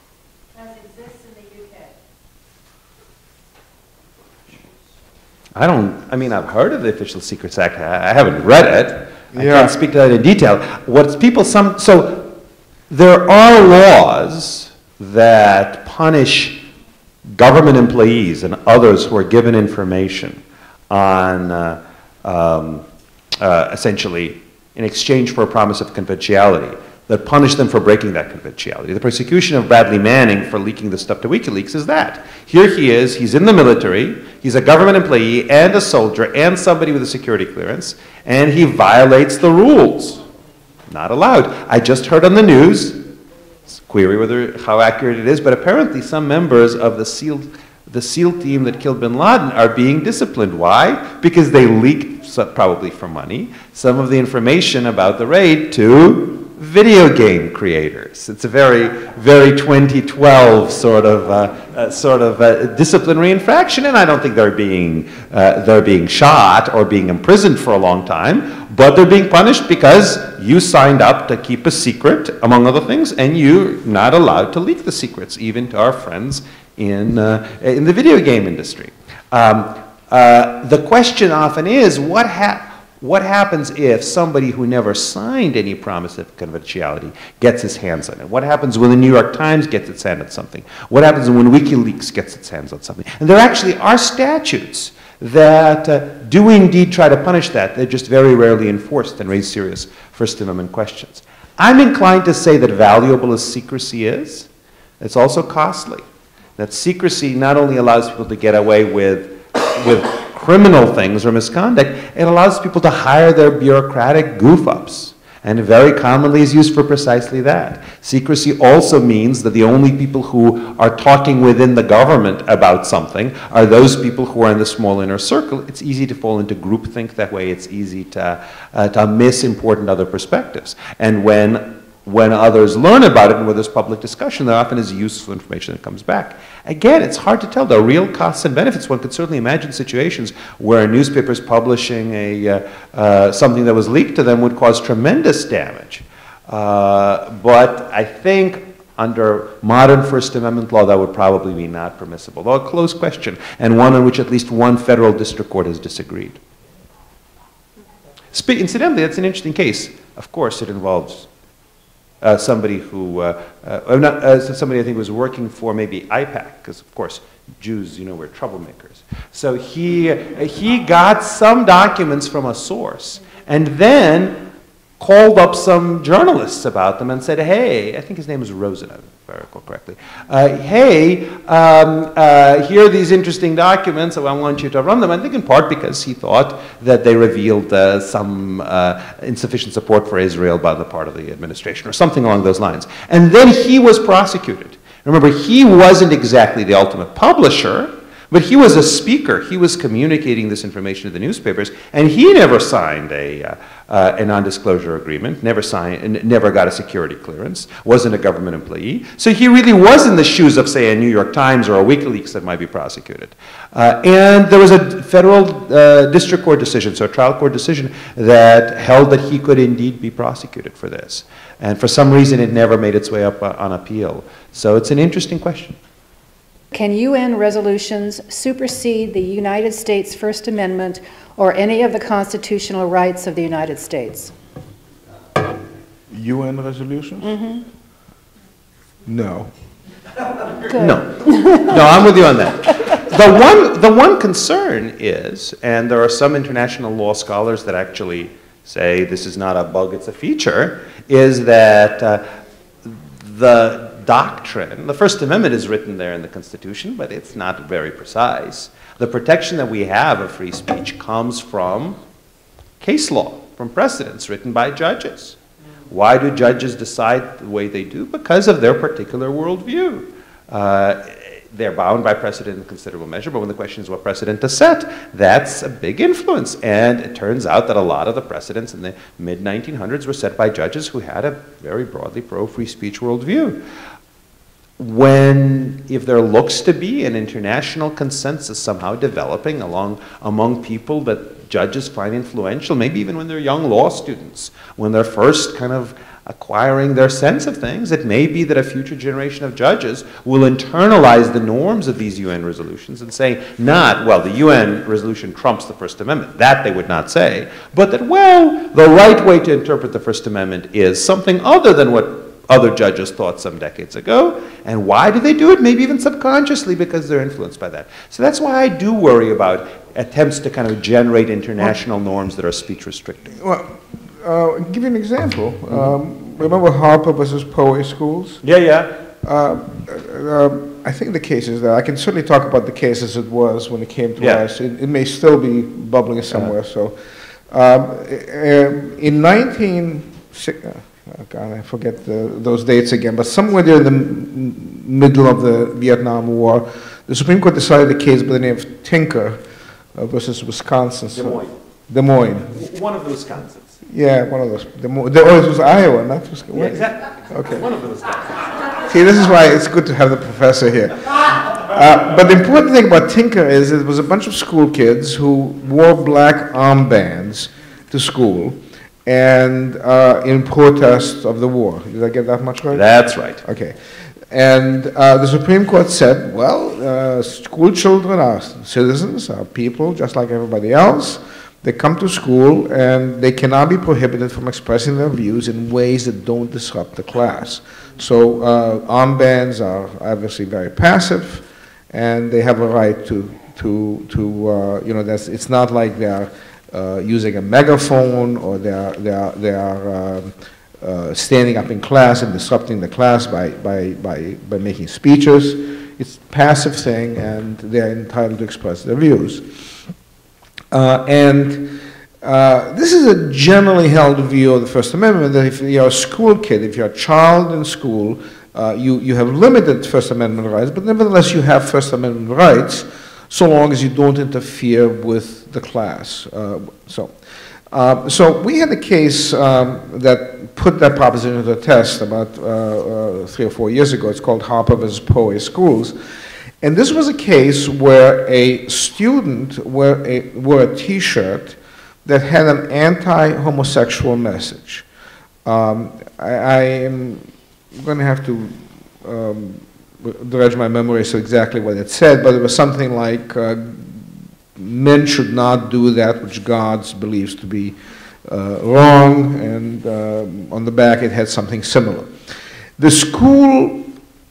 as exists in the UK? I don't, I mean, I've heard of the Official Secrets Act. I I haven't read it. I Yeah. can't speak to that in detail. What's people, some, so there are laws that punish government employees and others who are given information on, uh, um, uh, essentially, in exchange for a promise of confidentiality, that punish them for breaking that confidentiality. The prosecution of Bradley Manning for leaking the stuff to WikiLeaks is that. Here he is, he's in the military, he's a government employee and a soldier and somebody with a security clearance, and he violates the rules. Not allowed. I just heard on the news, query whether how accurate it is, but apparently some members of the SEAL, the SEAL team that killed bin Laden are being disciplined. Why? Because they leaked, probably for money, some of the information about the raid to video game creators. It's a very, very 2012 sort of, uh, uh, sort of uh, disciplinary infraction, and I don't think they're being, uh, they're being shot or being imprisoned for a long time, but they're being punished because you signed up to keep a secret, among other things, and you're not allowed to leak the secrets, even to our friends in, uh, in the video game industry. Um, uh, the question often is, what happened? What happens if somebody who never signed any promise of confidentiality gets his hands on it? What happens when the New York Times gets its hands on something? What happens when WikiLeaks gets its hands on something? And there actually are statutes that uh, do indeed try to punish that. They're just very rarely enforced and raise serious First Amendment questions. I'm inclined to say that valuable as secrecy is, it's also costly. That secrecy not only allows people to get away with, with criminal things or misconduct, it allows people to hire their bureaucratic goof ups. And very commonly is used for precisely that. Secrecy also means that the only people who are talking within the government about something are those people who are in the small inner circle. It's easy to fall into groupthink that way. It's easy to, uh, to miss important other perspectives. And when when others learn about it and where there's public discussion, there often is useful information that comes back. Again, it's hard to tell the real costs and benefits. One could certainly imagine situations where a newspaper is publishing a, uh, uh, something that was leaked to them would cause tremendous damage. Uh, but I think under modern First Amendment law, that would probably be not permissible. Though a close question, and one on which at least one federal district court has disagreed. Incidentally, that's an interesting case. Of course, it involves uh, somebody who, uh, uh, not, uh, somebody I think was working for maybe AIPAC, because of course, Jews, you know, were troublemakers. So he, uh, he got some documents from a source, and then called up some journalists about them and said, hey, I think his name was Rosen, if I recall correctly. Uh, hey, um, uh, here are these interesting documents, so I want you to run them. I think in part because he thought that they revealed uh, some uh, insufficient support for Israel by the part of the administration or something along those lines. And then he was prosecuted. Remember, he wasn't exactly the ultimate publisher, but he was a speaker. He was communicating this information to the newspapers, and he never signed a, uh, a non-disclosure agreement, never signed, never got a security clearance, wasn't a government employee. So he really was in the shoes of, say, a New York Times or a WikiLeaks that might be prosecuted. Uh, and there was a federal uh, district court decision, so a trial court decision, that held that he could indeed be prosecuted for this. And for some reason, it never made its way up uh, on appeal. So it's an interesting question. Can UN resolutions supersede the United States First Amendment or any of the constitutional rights of the United States? UN resolutions? Mm-hmm. No. Good. No. No, I'm with you on that. The one, the one concern is, and there are some international law scholars that actually say this is not a bug, it's a feature, is that uh, the doctrine, the First Amendment is written there in the Constitution, but it's not very precise. The protection that we have of free speech comes from case law, from precedents written by judges. Why do judges decide the way they do? Because of their particular worldview. Uh, they're bound by precedent in considerable measure, but when the question is what precedent to set, that's a big influence. And it turns out that a lot of the precedents in the mid 1900s were set by judges who had a very broadly pro free speech worldview. When, if there looks to be an international consensus somehow developing along among people that judges find influential, maybe even when they're young law students, when they're first kind of acquiring their sense of things, it may be that a future generation of judges will internalize the norms of these UN resolutions and say, not, well, the UN resolution trumps the First Amendment. That they would not say. But that, well, the right way to interpret the First Amendment is something other than what other judges thought some decades ago. And why do they do it? Maybe even subconsciously because they're influenced by that. So that's why I do worry about attempts to kind of generate international norms that are speech restricting. Well, uh, give you an example. Um, remember Harper versus Poway schools? Yeah, yeah. Uh, uh, I think the case is that I can certainly talk about the case as it was when it came to Yeah. us. It, it may still be bubbling somewhere. So, um, uh, in 19, si- uh, oh God, I forget the, those dates again, but somewhere there in the m- middle of the Vietnam War, the Supreme Court decided a case by the name of Tinker uh, versus Wisconsin. Des Moines. Des Moines. One of the Wisconsins. Yeah, one of those. Des Moines. The, oh, it was Iowa, not Wisconsin. Yeah, exactly. Okay. One of Wisconsins. See, this is why it's good to have the professor here. Uh, but the important thing about Tinker is it was a bunch of school kids who wore black armbands to school and uh, in protest of the war. Did I get that much right? That's right. Okay. And uh, the Supreme Court said, well, uh, school children are citizens, are people just like everybody else. They come to school and they cannot be prohibited from expressing their views in ways that don't disrupt the class. So uh, armbands are obviously very passive and they have a right to, to, to uh, you know, that's, it's not like they're uh, using a megaphone or they're, they're, they're um, uh, standing up in class and disrupting the class by, by, by, by making speeches. It's a passive thing, and they're entitled to express their views. Uh, and uh, this is a generally held view of the First Amendment that if you're a school kid, if you're a child in school, uh, you, you have limited First Amendment rights, but nevertheless you have First Amendment rights so long as you don't interfere with the class. Uh, so, uh, so we had a case um, that put that proposition to the test about uh, uh, three or four years ago. It's called Harper versus Poway Schools. And this was a case where a student wore a, wore a T-shirt that had an anti-homosexual message. Um, I, I am going to have to um, dredge my memory as to exactly what it said, but it was something like uh, men should not do that which God believes to be uh, wrong, and uh, on the back it had something similar. The school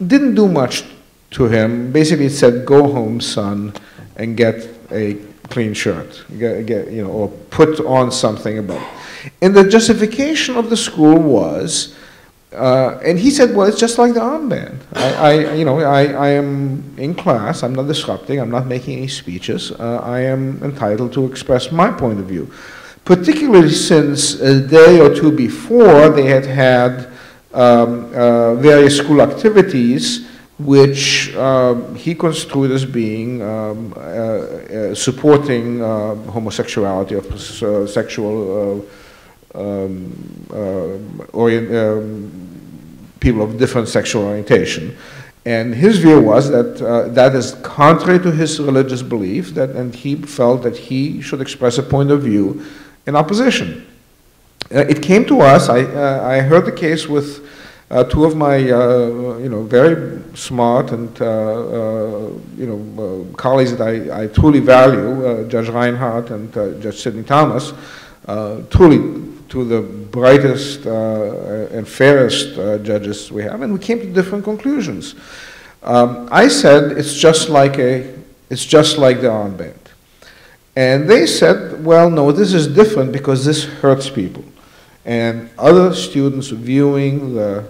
didn't do much to him. Basically, it said, "Go home, son, and get a clean shirt, get, get, you know, or put on something about." It. And the justification of the school was uh, and he said, well, it's just like the armband. I, I you know, I, I am in class, I'm not disrupting, I'm not making any speeches. Uh, I am entitled to express my point of view. Particularly since a day or two before they had had um, uh, various school activities which uh, he construed as being um, uh, uh, supporting homosexuality or sexual um, uh, um, people of different sexual orientation. And his view was that uh, that is contrary to his religious belief, that, and he felt that he should express a point of view in opposition. Uh, it came to us, I, uh, I heard the case with uh, two of my, uh, you know, very smart and, you know, colleagues that I, I truly value, Judge Reinhardt and Judge Sidney Thomas, truly to the brightest uh, and fairest uh, judges we have, and we came to different conclusions. Um, I said it's just like a, it's just like the armband, and they said, well, no, this is different because this hurts people, and other students viewing the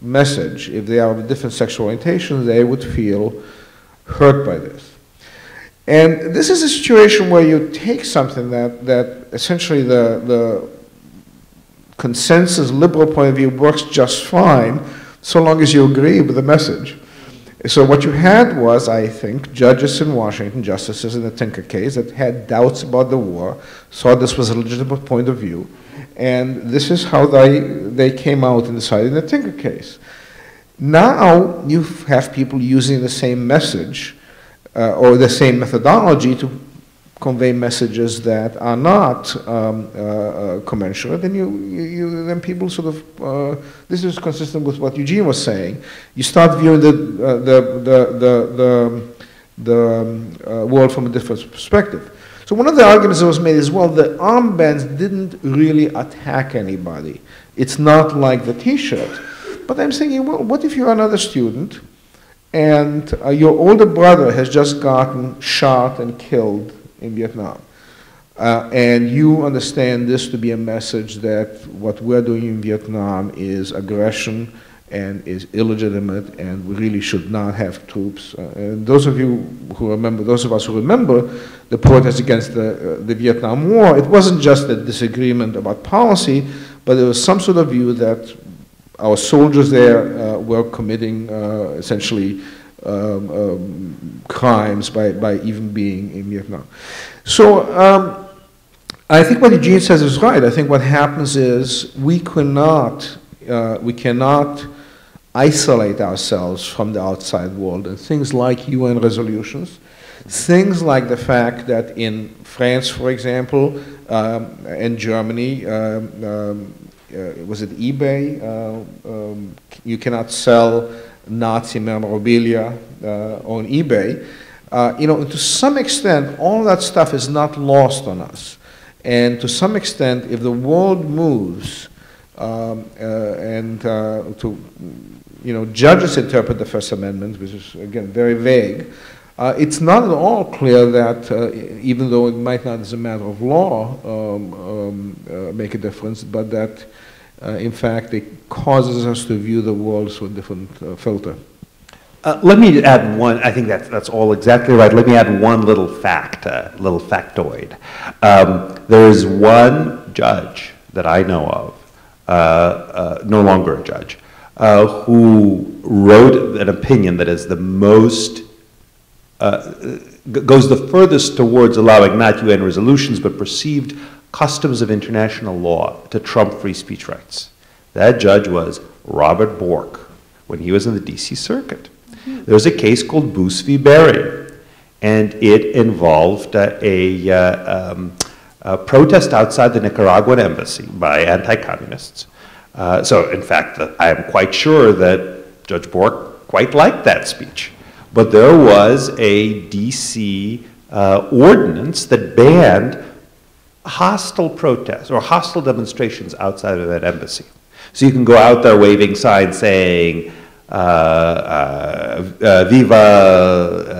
message, if they are of a different sexual orientation, they would feel hurt by this. And this is a situation where you take something that, that essentially the, the consensus liberal point of view works just fine so long as you agree with the message. So what you had was, I think, judges in Washington, justices in the Tinker case that had doubts about the war, saw this was a legitimate point of view, and this is how they, they came out and decided the Tinker case. Now you have people using the same message uh, or the same methodology to convey messages that are not um, uh, uh, then you, you, you, then people sort of uh, this is consistent with what Eugene was saying. You start viewing the uh, the the the the, the uh, world from a different perspective. So one of the arguments that was made is well, the armbands didn't really attack anybody. It's not like the T-shirt. But I'm thinking, well, what if you're another student? And uh, your older brother has just gotten shot and killed in Vietnam. Uh, and you understand this to be a message that what we're doing in Vietnam is aggression and is illegitimate and we really should not have troops. Uh, and those of you who remember, those of us who remember the protests against the, uh, the Vietnam War, it wasn't just a disagreement about policy, but there was some sort of view that our soldiers there uh, were committing uh, essentially um, um, crimes by, by even being in Vietnam. So um, I think what Eugene says is right. I think what happens is we cannot, uh, we cannot isolate ourselves from the outside world. And things like UN resolutions, things like the fact that in France, for example, um, and Germany, um, um, was it eBay? Uh, um, you cannot sell Nazi memorabilia uh, on eBay. you know, to some extent, all that stuff is not lost on us. And to some extent, if the world moves um, and to you know, judges interpret the First Amendment, which is, again, very vague. Uh, it's not at all clear that, uh, even though it might not, as a matter of law, um, um, uh, make a difference, but that uh, in fact, it causes us to view the world through a different uh, filter. Uh, let me add one, I think that's, that's all exactly right. Let me add one little fact, little factoid. Um, there is one judge that I know of, no longer a judge, who wrote an opinion that is the most, goes the furthest towards allowing not UN resolutions, but perceived customs of international law to trump free speech rights. That judge was Robert Bork when he was in the DC Circuit. There was a case called Boos v. Barry, and it involved uh, a, uh, um, a, protest outside the Nicaraguan embassy by anti communists. Uh, so, in fact, I am quite sure that Judge Bork quite liked that speech. But there was a DC uh, ordinance that banned hostile protests or hostile demonstrations outside of that embassy. So you can go out there waving signs saying, uh, uh, uh, Viva uh,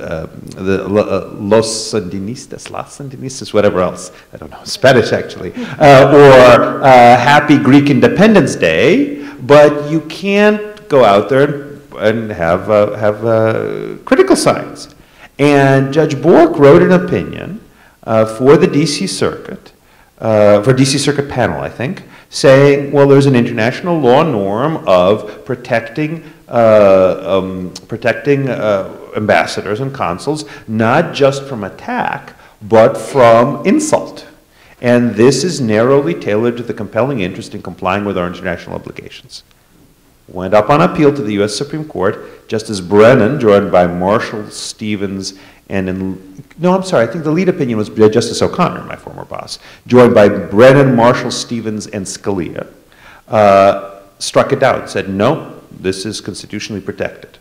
uh, the, Los Sandinistas, Las Sandinistas, whatever else. I don't know, <laughs> Spanish actually. Or Happy Greek Independence Day, but you can't go out there and have, have critical signs. And Judge Bork wrote an opinion for the DC Circuit, for DC Circuit panel, I think, saying, well, there's an international law norm of protecting, uh, um, protecting uh, ambassadors and consuls, not just from attack, but from insult. And this is narrowly tailored to the compelling interest in complying with our international obligations. Went up on appeal to the U.S. Supreme Court. Justice Brennan, joined by Marshall Stevens and in, no, I'm sorry, I think the lead opinion was Justice O'Connor, my former boss, joined by Brennan, Marshall, Stevens, and Scalia, uh, struck it down, said, no, this is constitutionally protected.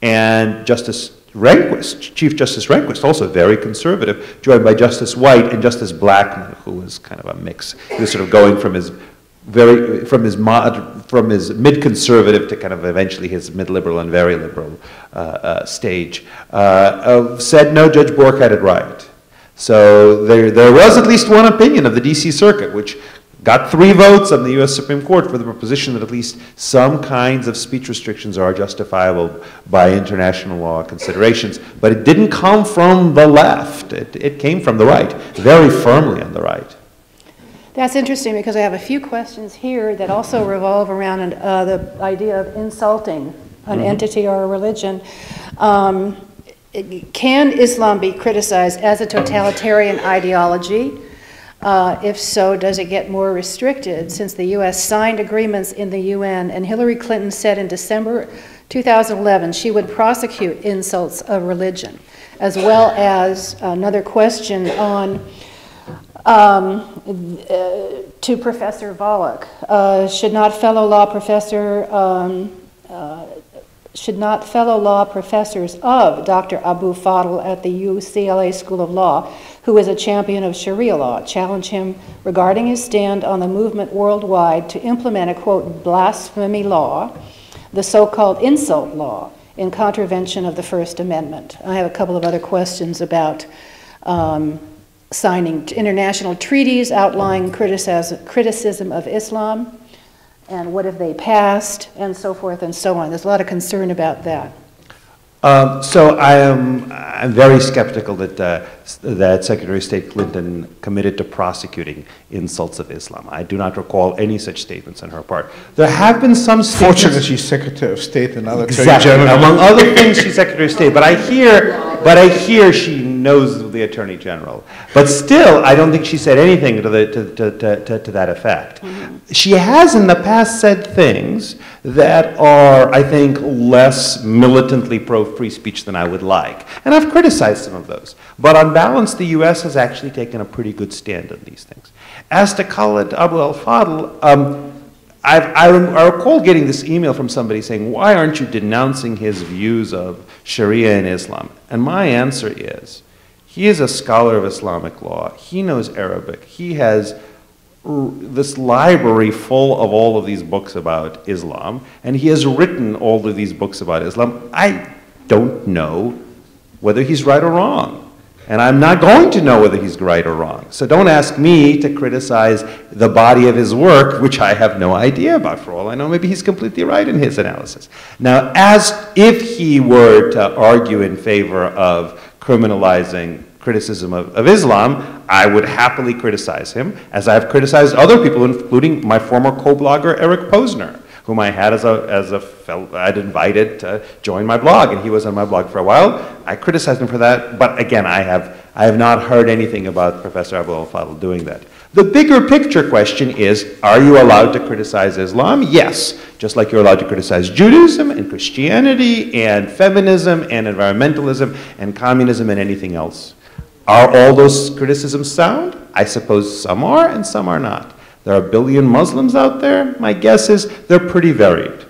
And Justice Rehnquist, Chief Justice Rehnquist, also very conservative, joined by Justice White and Justice Blackmun, who was kind of a mix. He was sort of going from his very from his mod, from his mid-conservative to kind of eventually his mid-liberal and very liberal uh, uh, stage, uh, said no, Judge Bork had it right. So there, there was at least one opinion of the D.C. Circuit, which got three votes on the U.S. Supreme Court for the proposition that at least some kinds of speech restrictions are justifiable by international law considerations. But it didn't come from the left. It, it came from the right, very firmly on the right. That's interesting because I have a few questions here that also revolve around uh, the idea of insulting an mm-hmm. entity or a religion. Um, can Islam be criticized as a totalitarian ideology? Uh, if so, does it get more restricted since the U.S. signed agreements in the UN and Hillary Clinton said in December 2011 she would prosecute insults of religion, as well as another question on um, uh, to Professor Volokh. Uh, should not fellow law professor um, uh, should not fellow law professors of Dr. Abu Fadl at the UCLA School of Law, who is a champion of Sharia law, challenge him regarding his stand on the movement worldwide to implement a quote blasphemy law, the so-called insult law, in contravention of the First Amendment. I have a couple of other questions about um, signing international treaties outlining criticism of Islam, and what have they passed, and so forth and so on. There's a lot of concern about that. Um, so I am I'm very skeptical that, uh, that Secretary of State Clinton committed to prosecuting insults of Islam. I do not recall any such statements on her part. There have been some statements. Fortunately, she's Secretary of State and other exactly. Among other things, she's Secretary of State. But I hear, but I hear she knows the Attorney General. But still, I don't think she said anything to, the, to, to, to, to that effect. She has in the past said things that are, I think, less militantly pro-free speech than I would like. And I've criticized some of those. But on balance, the U.S. has actually taken a pretty good stand on these things. As to Khalid Abu al-Fadl, um, I, I, recall getting this email from somebody saying, why aren't you denouncing his views of Sharia and Islam? And my answer is, he is a scholar of Islamic law. He knows Arabic. He has this library full of all of these books about Islam, and he has written all of these books about Islam. I don't know whether he's right or wrong. And I'm not going to know whether he's right or wrong. So don't ask me to criticize the body of his work, which I have no idea about. For all I know, maybe he's completely right in his analysis. Now, as if he were to argue in favor of criminalizing criticism of, of Islam, I would happily criticize him, as I've criticized other people, including my former co-blogger Eric Posner whom I had as a, as a fellow, I'd invited to join my blog, and he was on my blog for a while. I criticized him for that, but again, I have, I have not heard anything about Professor Abu al-Fadl doing that. The bigger picture question is, are you allowed to criticize Islam? Yes, just like you're allowed to criticize Judaism and Christianity and feminism and environmentalism and communism and anything else. Are all those criticisms sound? I suppose some are and some are not. There are a billion Muslims out there. My guess is they're pretty varied.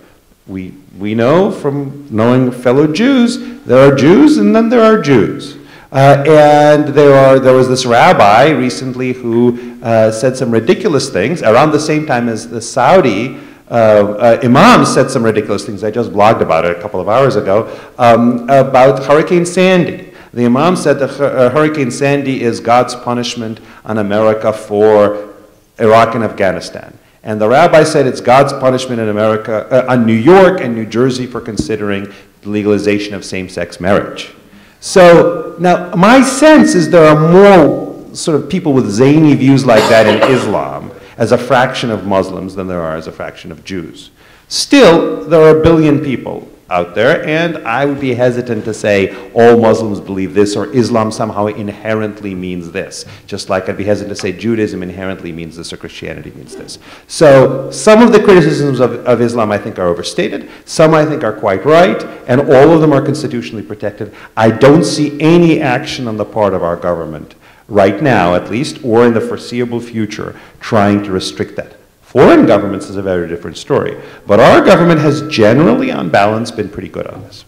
We, we know from knowing fellow Jews, there are Jews and then there are Jews. Uh, and there, are, there was this rabbi recently who uh, said some ridiculous things around the same time as the Saudi uh, uh, imam said some ridiculous things. I just blogged about it a couple of hours ago um, about Hurricane Sandy. The imam said that uh, Hurricane Sandy is God's punishment on America for Iraq and Afghanistan. And the rabbi said it's God's punishment in America, uh, on New York and New Jersey for considering legalization of same-sex marriage. So now my sense is there are more sort of people with zany views like that in Islam as a fraction of Muslims than there are as a fraction of Jews. Still, there are a billion people out there, and I would be hesitant to say all Muslims believe this or Islam somehow inherently means this, just like I'd be hesitant to say Judaism inherently means this or Christianity means this. So some of the criticisms of, of Islam I think are overstated, some I think are quite right, and all of them are constitutionally protected. I don't see any action on the part of our government right now at least, or in the foreseeable future, trying to restrict that. Foreign governments is a very different story. But our government has generally, on balance, been pretty good on this.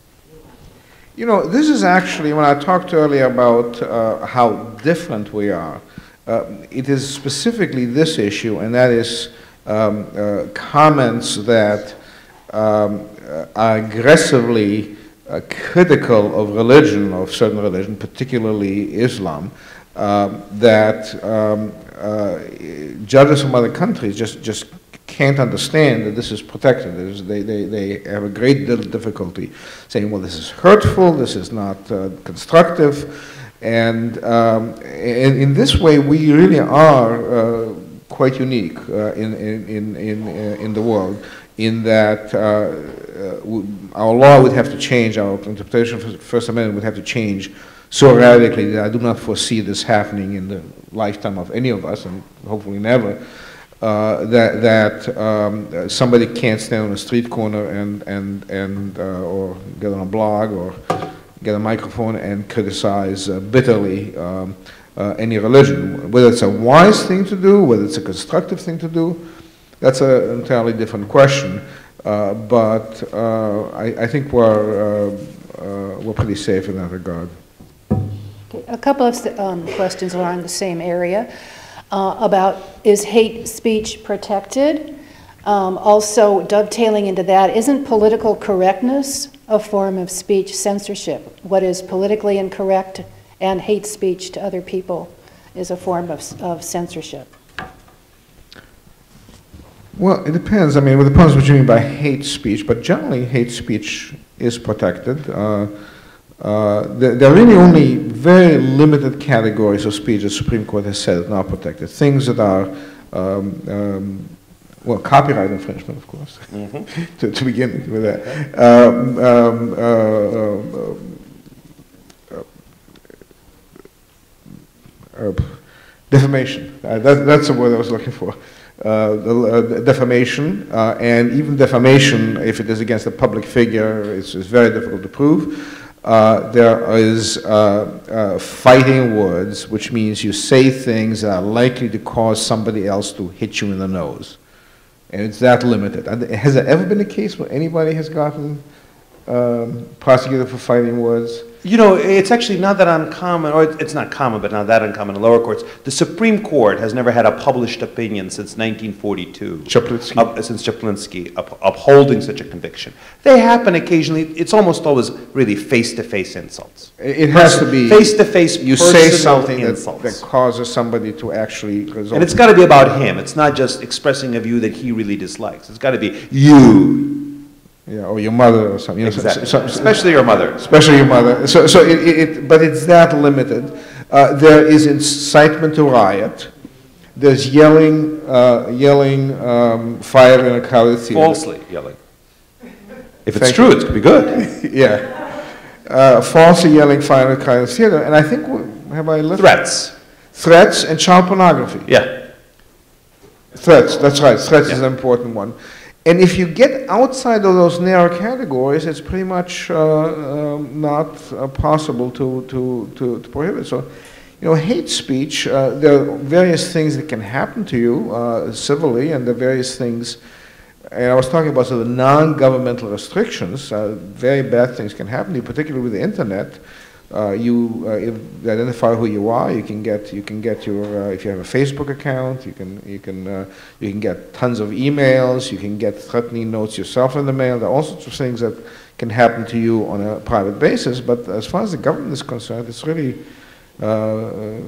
You know, this is actually, when I talked earlier about uh, how different we are, uh, it is specifically this issue, and that is um, uh, comments that um, uh, are aggressively uh, critical of religion, of certain religion, particularly Islam, um, that um, uh, judges from other countries just, just can't understand that this is protected. They, they, they have a great deal of difficulty saying, well, this is hurtful, this is not uh, constructive. And um, in, this way, we really are uh, quite unique uh, in, in, in, uh, in, the world in that our law would have to change, our interpretation of the First Amendment would have to change so radically that I do not foresee this happening in the lifetime of any of us, and hopefully never, uh, that, that um, somebody can't stand on a street corner and, and, and uh, or get on a blog or get a microphone and criticize uh, bitterly um, uh, any religion. Whether it's a wise thing to do, whether it's a constructive thing to do, that's an entirely different question. Uh, but uh, I, I, think we're, we're pretty safe in that regard. A couple of um, questions along the same area uh, about is hate speech protected? Um, also, dovetailing into that, isn't political correctness a form of speech censorship? What is politically incorrect and hate speech to other people is a form of, of censorship? Well, it depends. I mean, it depends what you mean by hate speech, but generally, hate speech is protected. Uh, uh, there, there, are really only very limited categories of speech the Supreme Court has said are not protected. Things that are, um, um, well, copyright infringement, of course, mm -hmm. <laughs> to, to, begin with that. Um, um uh, uh, uh, defamation. That, that's the word I was looking for. The, defamation, and even defamation, if it is against a public figure, is, is very difficult to prove. Uh, there is uh, uh, fighting words, which means you say things that are likely to cause somebody else to hit you in the nose. And it's that limited. Has there ever been a case where anybody has gotten um, prosecuted for fighting words? You know, it's actually not that uncommon, or it's not common, but not that uncommon in lower courts. The Supreme Court has never had a published opinion since 1942. Chaplinsky. Up, since Chaplinsky, up, upholding such a conviction. They happen occasionally. It's almost always really face-to-face insults. It has to be face-to-face. You say something that, that, causes somebody to actually result. And it's got to be about him. It's not just expressing a view that he really dislikes. It's got to be you yeah, or your mother or something. You know, exactly. So, so, especially your mother. Especially your mother. So, so it, it, but it's that limited. Uh, there is incitement to riot. There's yelling, uh, yelling, um, fire in a crowded theater. Falsely yelling. If it's Thank true, you. going to be good. <laughs> yeah. Uh, falsely yelling, fire in a crowded theater. And I think, have I left? Threats. Threats and child pornography. Yeah. Threats, that's right. Threats yeah. is an important one. And if you get outside of those narrow categories, it's pretty much uh, uh, not uh, possible to, to, to, to, prohibit. So, you know, hate speech, uh, there are various things that can happen to you uh, civilly, and the various things And I was talking about sort of non-governmental restrictions. Uh, very bad things can happen to you, particularly with the internet. Uh, you uh, identify who you are. You can get you can get your uh, if you have a Facebook account. You can you can uh, you can get tons of emails. You can get threatening notes yourself in the mail. There are all sorts of things that can happen to you on a private basis. But as far as the government is concerned, it's really uh, uh,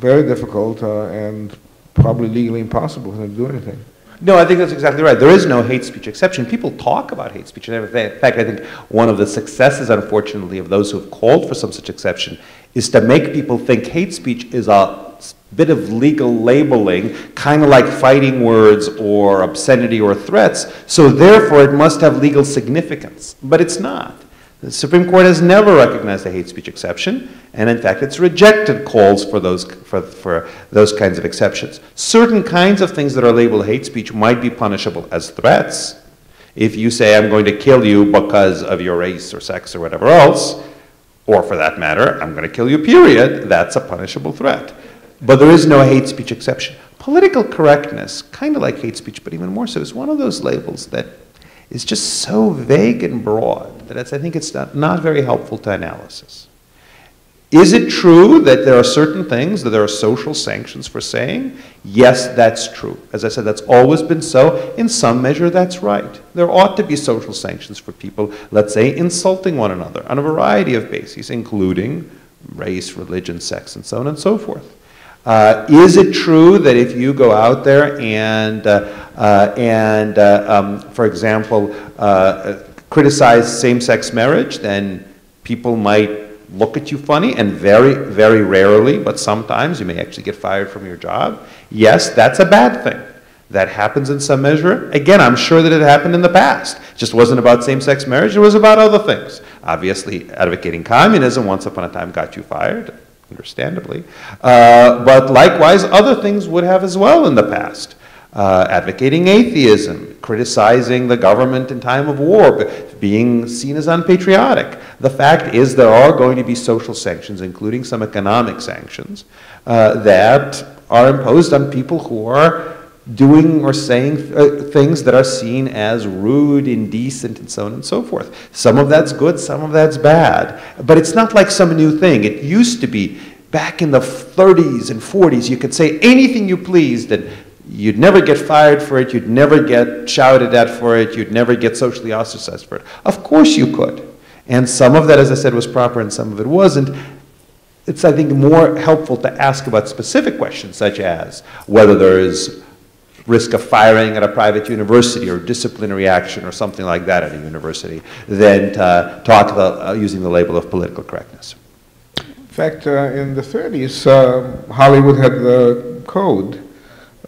very difficult and probably legally impossible to do anything. No, I think that's exactly right. There is no hate speech exception. People talk about hate speech and everything. In fact, I think one of the successes, unfortunately, of those who have called for some such exception is to make people think hate speech is a bit of legal labeling, kind of like fighting words or obscenity or threats, so therefore it must have legal significance. But it's not. The Supreme Court has never recognized a hate speech exception, and in fact, it's rejected calls for those, for, for those kinds of exceptions. Certain kinds of things that are labeled hate speech might be punishable as threats. If you say, I'm going to kill you because of your race or sex or whatever else, or for that matter, I'm going to kill you, period, that's a punishable threat. But there is no hate speech exception. Political correctness, kind of like hate speech, but even more so, is one of those labels that is just so vague and broad that I think it's not, not very helpful to analysis. Is it true that there are certain things that there are social sanctions for saying? Yes, that's true. As I said, that's always been so. In some measure, that's right. There ought to be social sanctions for people, let's say, insulting one another on a variety of bases, including race, religion, sex, and so on and so forth. Uh, is it true that if you go out there and, uh, and uh, um, for example, uh, criticize same-sex marriage, then people might look at you funny, and very, very rarely, but sometimes you may actually get fired from your job? Yes, that's a bad thing. That happens in some measure. Again, I'm sure that it happened in the past. It just wasn't about same-sex marriage, it was about other things. Obviously, advocating communism once upon a time got you fired understandably. Uh, but likewise, other things would have as well in the past. Uh, advocating atheism, criticizing the government in time of war, being seen as unpatriotic. The fact is there are going to be social sanctions, including some economic sanctions, uh, that are imposed on people who are doing or saying uh, things that are seen as rude, indecent, and so on and so forth. Some of that's good, some of that's bad. But it's not like some new thing. It used to be back in the 30s and 40s, you could say anything you pleased and you'd never get fired for it, you'd never get shouted at for it, you'd never get socially ostracized for it. Of course you could. And some of that, as I said, was proper and some of it wasn't. It's, I think, more helpful to ask about specific questions, such as whether there is risk of firing at a private university or disciplinary action or something like that at a university than to talk about uh, using the label of political correctness. In fact, uh, in the 30s, uh, Hollywood had the code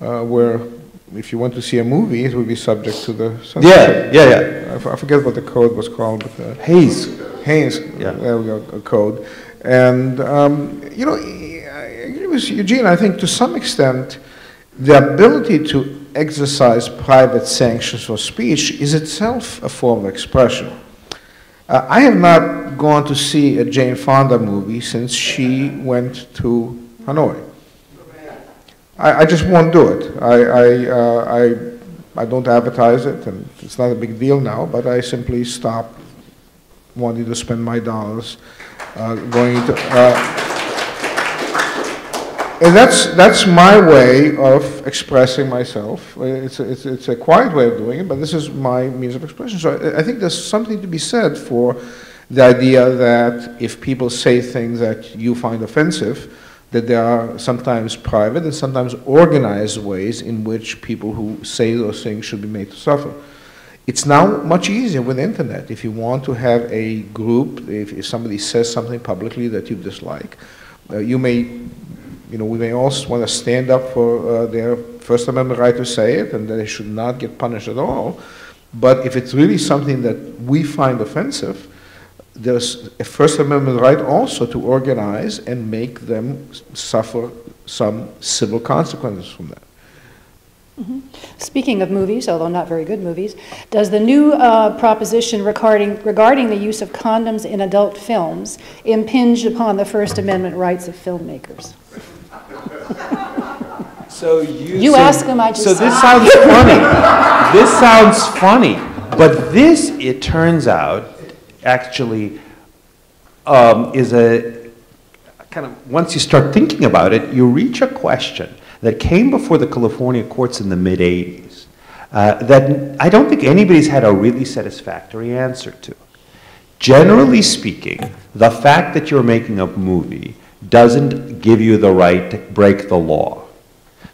uh, where if you want to see a movie, it would be subject to the censorship. Yeah, yeah, yeah. I, forget what the code was called. But, uh, Hays. Hays, yeah. there we go, a code. And, um, you know, I agree with Eugene, I think to some extent, the ability to exercise private sanctions for speech is itself a form of expression. Uh, I have not gone to see a Jane Fonda movie since she went to Hanoi. I, I just won't do it. I, I, uh, I, I don't advertise it, and it's not a big deal now, but I simply stop wanting to spend my dollars uh, going to. Uh, and that's, that's my way of expressing myself. It's a, it's, it's a quiet way of doing it, but this is my means of expression. So I, I think there's something to be said for the idea that if people say things that you find offensive, that there are sometimes private and sometimes organized ways in which people who say those things should be made to suffer. It's now much easier with the internet. If you want to have a group, if, if somebody says something publicly that you dislike, uh, you may you know, we may also want to stand up for uh, their First Amendment right to say it, and that they should not get punished at all. But if it's really something that we find offensive, there's a First Amendment right also to organize and make them suffer some civil consequences from that. Mm -hmm. Speaking of movies, although not very good movies, does the new uh, proposition regarding, regarding the use of condoms in adult films impinge upon the First Amendment rights of filmmakers? <laughs> So you. You so- ask him, I just- So this sounds funny. <laughs> This sounds funny, but this, it turns out, actually, um, is a, kind of, once you start thinking about it, you reach a question that came before the California courts in the mid-eighties, uh, that I don't think anybody's had a really satisfactory answer to. Generally speaking, the fact that you're making a movie doesn't give you the right to break the law.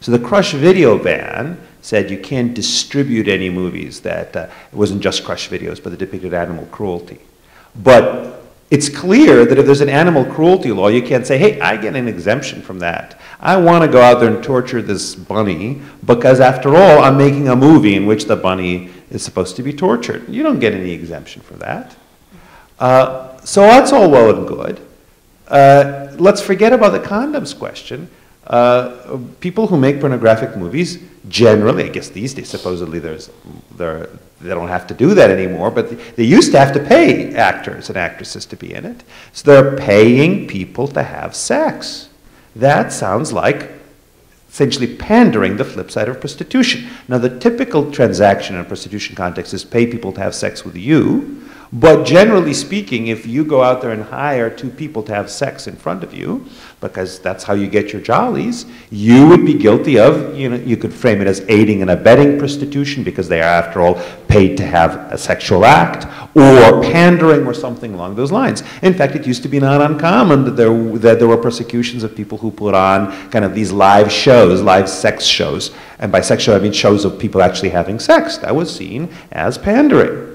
So the Crush video ban said you can't distribute any movies that, uh, it wasn't just Crush videos, but that depicted animal cruelty. But it's clear that if there's an animal cruelty law, you can't say, hey, I get an exemption from that. I want to go out there and torture this bunny because, after all, I'm making a movie in which the bunny is supposed to be tortured. You don't get any exemption for that. Uh, so that's all well and good. Uh, let's forget about the condoms question. Uh, people who make pornographic movies generally, I guess these days supposedly there's, there, they don't have to do that anymore, but they used to have to pay actors and actresses to be in it. So they're paying people to have sex. That sounds like essentially pandering the flip side of prostitution. Now, the typical transaction in a prostitution context is pay people to have sex with you, but generally speaking, if you go out there and hire two people to have sex in front of you, because that's how you get your jollies, you would be guilty of, you know, you could frame it as aiding and abetting prostitution because they are, after all, paid to have a sexual act, or pandering or something along those lines. In fact, it used to be not uncommon that there, that there were persecutions of people who put on kind of these live shows, live sex shows. And by sex show, I mean shows of people actually having sex. That was seen as pandering.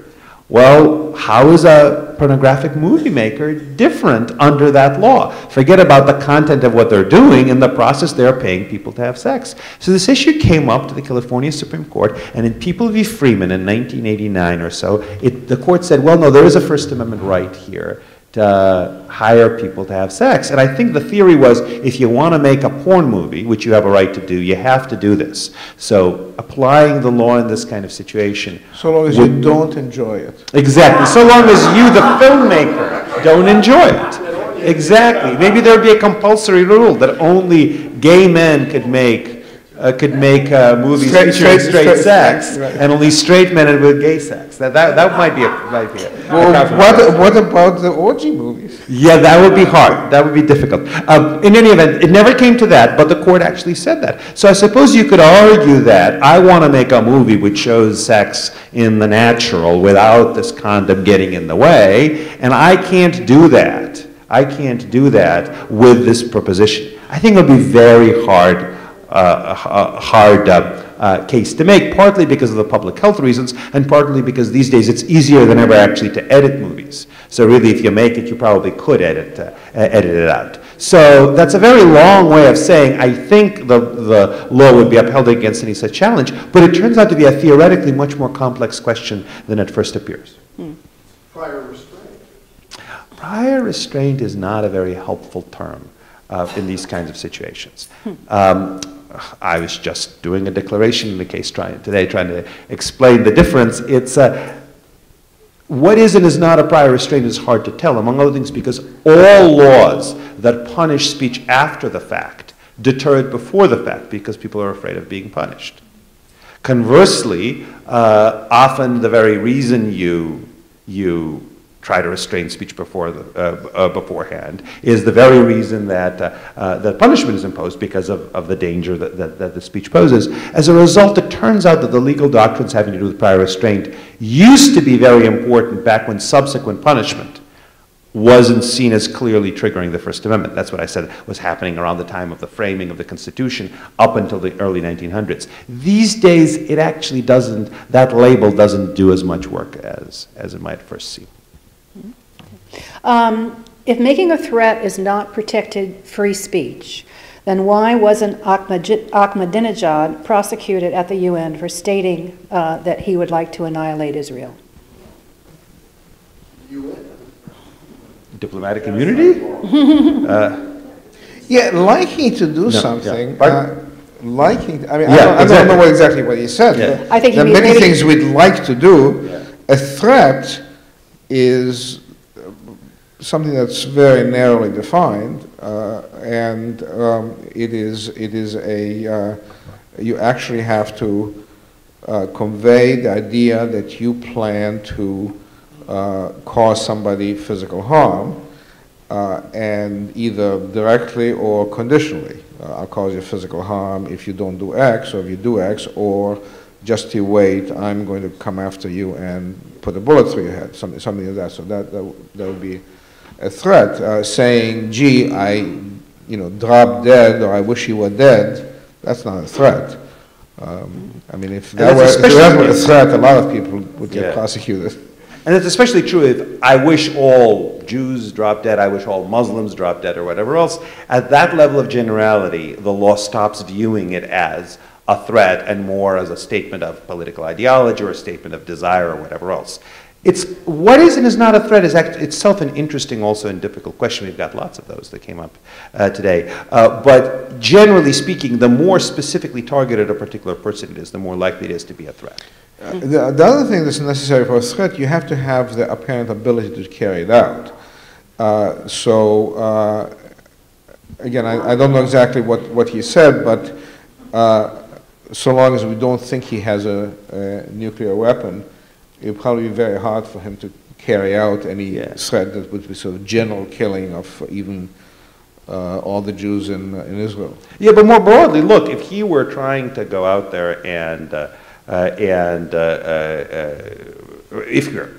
Well, how is a pornographic movie maker different under that law? Forget about the content of what they're doing. In the process, they're paying people to have sex. So this issue came up to the California Supreme Court, and in People v. Freeman in 1989 or so, it, the court said, well, no, there is a First Amendment right here to hire people to have sex. And I think the theory was if you want to make a porn movie, which you have a right to do, you have to do this. So applying the law in this kind of situation. So long as you don't enjoy it. Exactly. So long as you, the filmmaker, don't enjoy it. Exactly. Maybe there'd be a compulsory rule that only gay men could make uh, could make uh, movies Straight- straight- straight, sex, right. and only straight men and with gay sex. That, that, that might be a, might be a, Well, what, what about the orgy movies? Yeah, that would be hard. That would be difficult. Um, in any event, it never came to that, but the court actually said that. So I suppose you could argue that I want to make a movie which shows sex in the natural without this condom getting in the way, and I can't do that. I can't do that with this proposition. I think it would be very hard, uh, uh, hard uh, uh, case to make, partly because of the public health reasons, and partly because these days it's easier than ever actually to edit movies. So really, if you make it, you probably could edit, uh, edit it out. So that's a very long way of saying I think the, the law would be upheld against any such challenge, but it turns out to be a theoretically much more complex question than it first appears. prior restraint. Prior restraint is not a very helpful term uh, in these kinds of situations. Um, I was just doing a declaration in the case trying, today, trying to explain the difference. It's uh, what is and is not a prior restraint is hard to tell, among other things, because all laws that punish speech after the fact deter it before the fact because people are afraid of being punished. Conversely, uh, often the very reason you, you try to restrain speech before the, uh, uh, beforehand is the very reason that, uh, uh, that punishment is imposed because of, of the danger that, that, that the speech poses. As a result, it turns out that the legal doctrines having to do with prior restraint used to be very important back when subsequent punishment wasn't seen as clearly triggering the First Amendment. That's what I said was happening around the time of the framing of the Constitution up until the early 1900s. These days, it actually doesn't, that label doesn't do as much work as, as it might first seem. Um, If making a threat is not protected free speech, then why wasn't Ahmadji- Ahmadinejad prosecuted at the UN for stating uh, that he would like to annihilate Israel? UN? Diplomatic immunity? <laughs> Yeah, liking to do yeah. something, Pardon? uh, liking, I mean, Yeah, I don't, I don't know what exactly what he said. Yeah. I think There are many maybe- things we'd like to do. A threat is uh, something that's very narrowly defined, uh, and um, it is, it is a, uh, you actually have to uh, convey the idea that you plan to uh, cause somebody physical harm, uh, and either directly or conditionally. Uh, I'll cause you physical harm if you don't do X, or if you do X, or just you wait, I'm going to come after you and put a bullet through your head, something, something like that. So that, that, that would be a threat. Uh, saying, gee, I, you know, drop dead, or I wish you were dead, that's not a threat. Um, I mean, if that, were, if that were a threat, a lot of people would get Yeah. prosecuted. And it's especially true if I wish all Jews drop dead, I wish all Muslims drop dead, or whatever else. At that level of generality, the law stops viewing it as a threat and more as a statement of political ideology or a statement of desire or whatever else. It's what is and is not a threat is act, itself an interesting, also and difficult question. We've got lots of those that came up uh, today. Uh, but generally speaking, the more specifically targeted a particular person it is, the more likely it is to be a threat. Uh, The, the other thing that's necessary for a threat, you have to have the apparent ability to carry it out. Uh, so, uh, again, I, I don't know exactly what, what he said, but uh, so long as we don't think he has a, a nuclear weapon, it would probably be very hard for him to carry out any Yeah. threat that would be sort of general killing of even uh, all the Jews in, in Israel. Yeah, but more broadly, look, if he were trying to go out there and, uh, uh, and uh, uh, uh, if you're,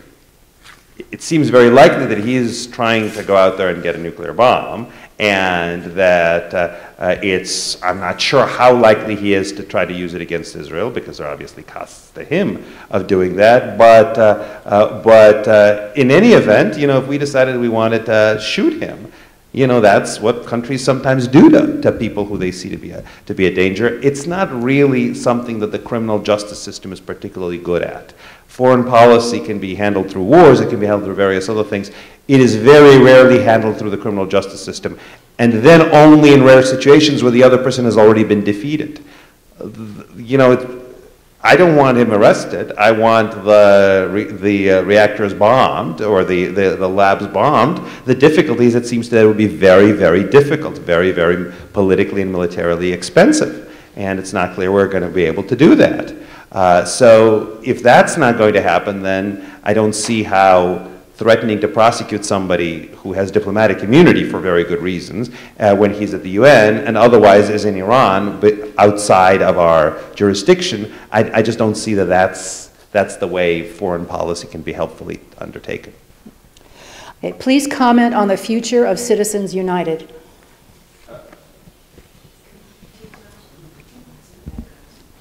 it seems very likely that he is trying to go out there and get a nuclear bomb, and that uh, uh, it's, I'm not sure how likely he is to try to use it against Israel, because there are obviously costs to him of doing that. But, uh, uh, but uh, in any event, you know, if we decided we wanted to shoot him, you know, that's what countries sometimes do to, to people who they see to be, a, to be a danger. It's not really something that the criminal justice system is particularly good at. Foreign policy can be handled through wars, it can be handled through various other things. It is very rarely handled through the criminal justice system, and then only in rare situations where the other person has already been defeated. You know, it, I don't want him arrested. I want the, re, the uh, reactors bombed or the, the, the labs bombed. The difficulties, it seems it would be very, very difficult, very, very politically and militarily expensive. And it's not clear we're going to be able to do that. Uh, so if that's not going to happen, then I don't see how threatening to prosecute somebody who has diplomatic immunity for very good reasons uh, when he's at the UN and otherwise is in Iran, but outside of our jurisdiction, I, I just don't see that that's, that's the way foreign policy can be helpfully undertaken. Okay, Please comment on the future of Citizens United.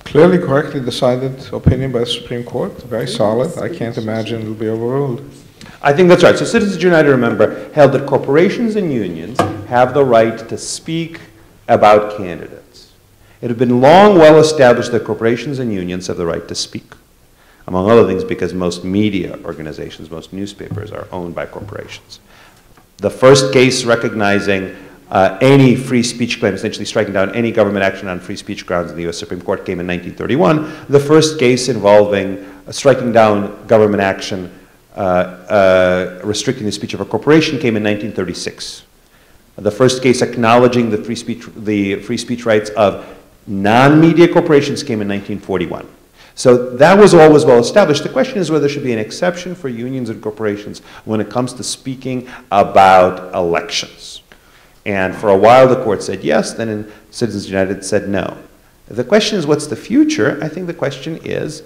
Clearly correctly decided opinion by the Supreme Court, very solid. I can't imagine it'll be overruled. I think that's right. So Citizens United, remember, held that corporations and unions have the right to speak about candidates. It had been long well established that corporations and unions have the right to speak, among other things because most media organizations, most newspapers are owned by corporations. The first case recognizing uh, any free speech claim, essentially striking down any government action on free speech grounds in the U.S. Supreme Court came in 1931. The first case involving uh, striking down government action Uh, uh, restricting the speech of a corporation came in 1936. The first case acknowledging the free speech, the free speech rights of non-media corporations came in 1941. So that was always well established. The question is whether there should be an exception for unions and corporations when it comes to speaking about elections. And for a while the court said yes, then in Citizens United said no. The question is what's the future? I think the question is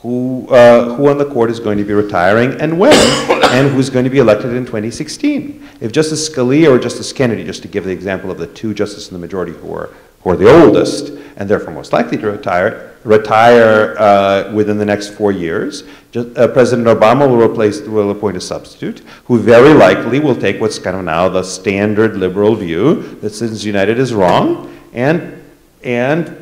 who, uh, who on the court is going to be retiring and when, <coughs> and who's going to be elected in 2016. If Justice Scalia or Justice Kennedy, just to give the example of the two justices in the majority who are, who are the oldest and therefore most likely to retire, retire uh, within the next four years, Ju- uh, President Obama will replace, will appoint a substitute who very likely will take what's kind of now the standard liberal view that Citizens United is wrong and, and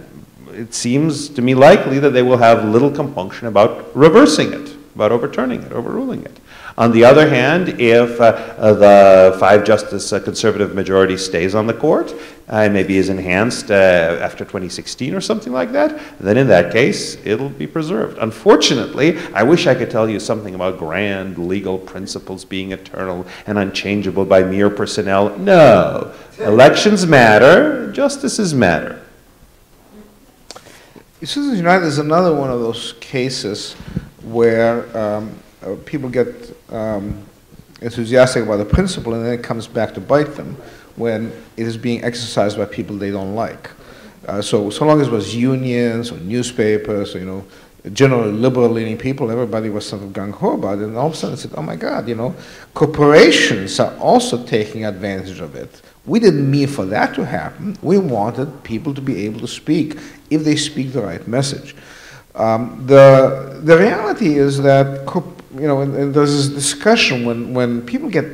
it seems to me likely that they will have little compunction about reversing it, about overturning it, overruling it. On the other hand, if uh, uh, the five-justice uh, conservative majority stays on the court uh, and maybe is enhanced uh, after 2016 or something like that, then in that case, it'll be preserved. Unfortunately, I wish I could tell you something about grand legal principles being eternal and unchangeable by mere personnel. No. Elections matter, justices matter. Citizens United is another one of those cases where um, uh, people get um, enthusiastic about the principle and then it comes back to bite them when it is being exercised by people they don't like. Uh, so, so long as it was unions or newspapers, or, you know, generally liberal-leaning people, everybody was sort of gung-ho about it, and all of a sudden said, oh my God, you know, corporations are also taking advantage of it. We didn't mean for that to happen. We wanted people to be able to speak if they speak the right message. Um, the, the reality is that, you know, and, and there's this discussion when, when people get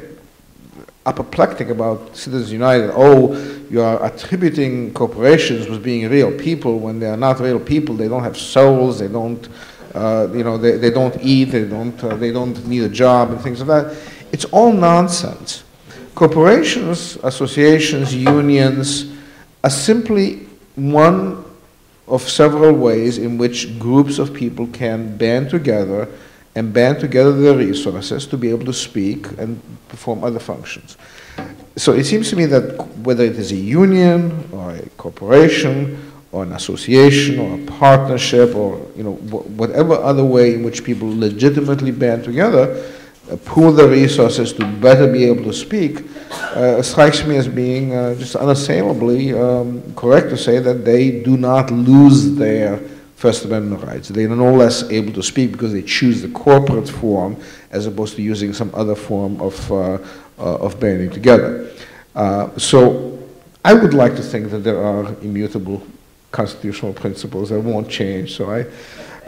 apoplectic about Citizens United. Oh, you are attributing corporations with being real people when they are not real people. They don't have souls. They don't, uh, you know, they, they don't eat. They don't, uh, they don't need a job and things like that. It's all nonsense. Corporations, associations, unions are simply one of several ways in which groups of people can band together and band together their resources to be able to speak and perform other functions. So it seems to me that whether it is a union or a corporation or an association or a partnership or you know whatever other way in which people legitimately band together, pool the resources to better be able to speak, uh, strikes me as being uh, just unassailably um, correct to say that they do not lose their First Amendment rights. They are no less able to speak because they choose the corporate form as opposed to using some other form of, uh, uh, of banding together. Uh, so I would like to think that there are immutable constitutional principles that won't change. So I,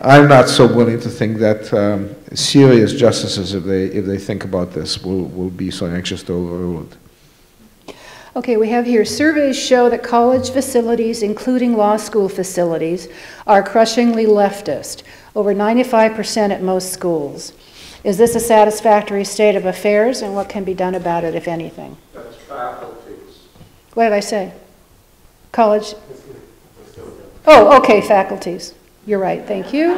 I'm not so willing to think that um, serious justices, if they, if they think about this, will, will be so anxious to overrule it. Okay, we have here surveys show that college facilities, including law school facilities, are crushingly leftist, over 95% at most schools. Is this a satisfactory state of affairs, and what can be done about it, if anything? That's faculties. What did I say? College? Oh, okay, faculties. You're right, thank you.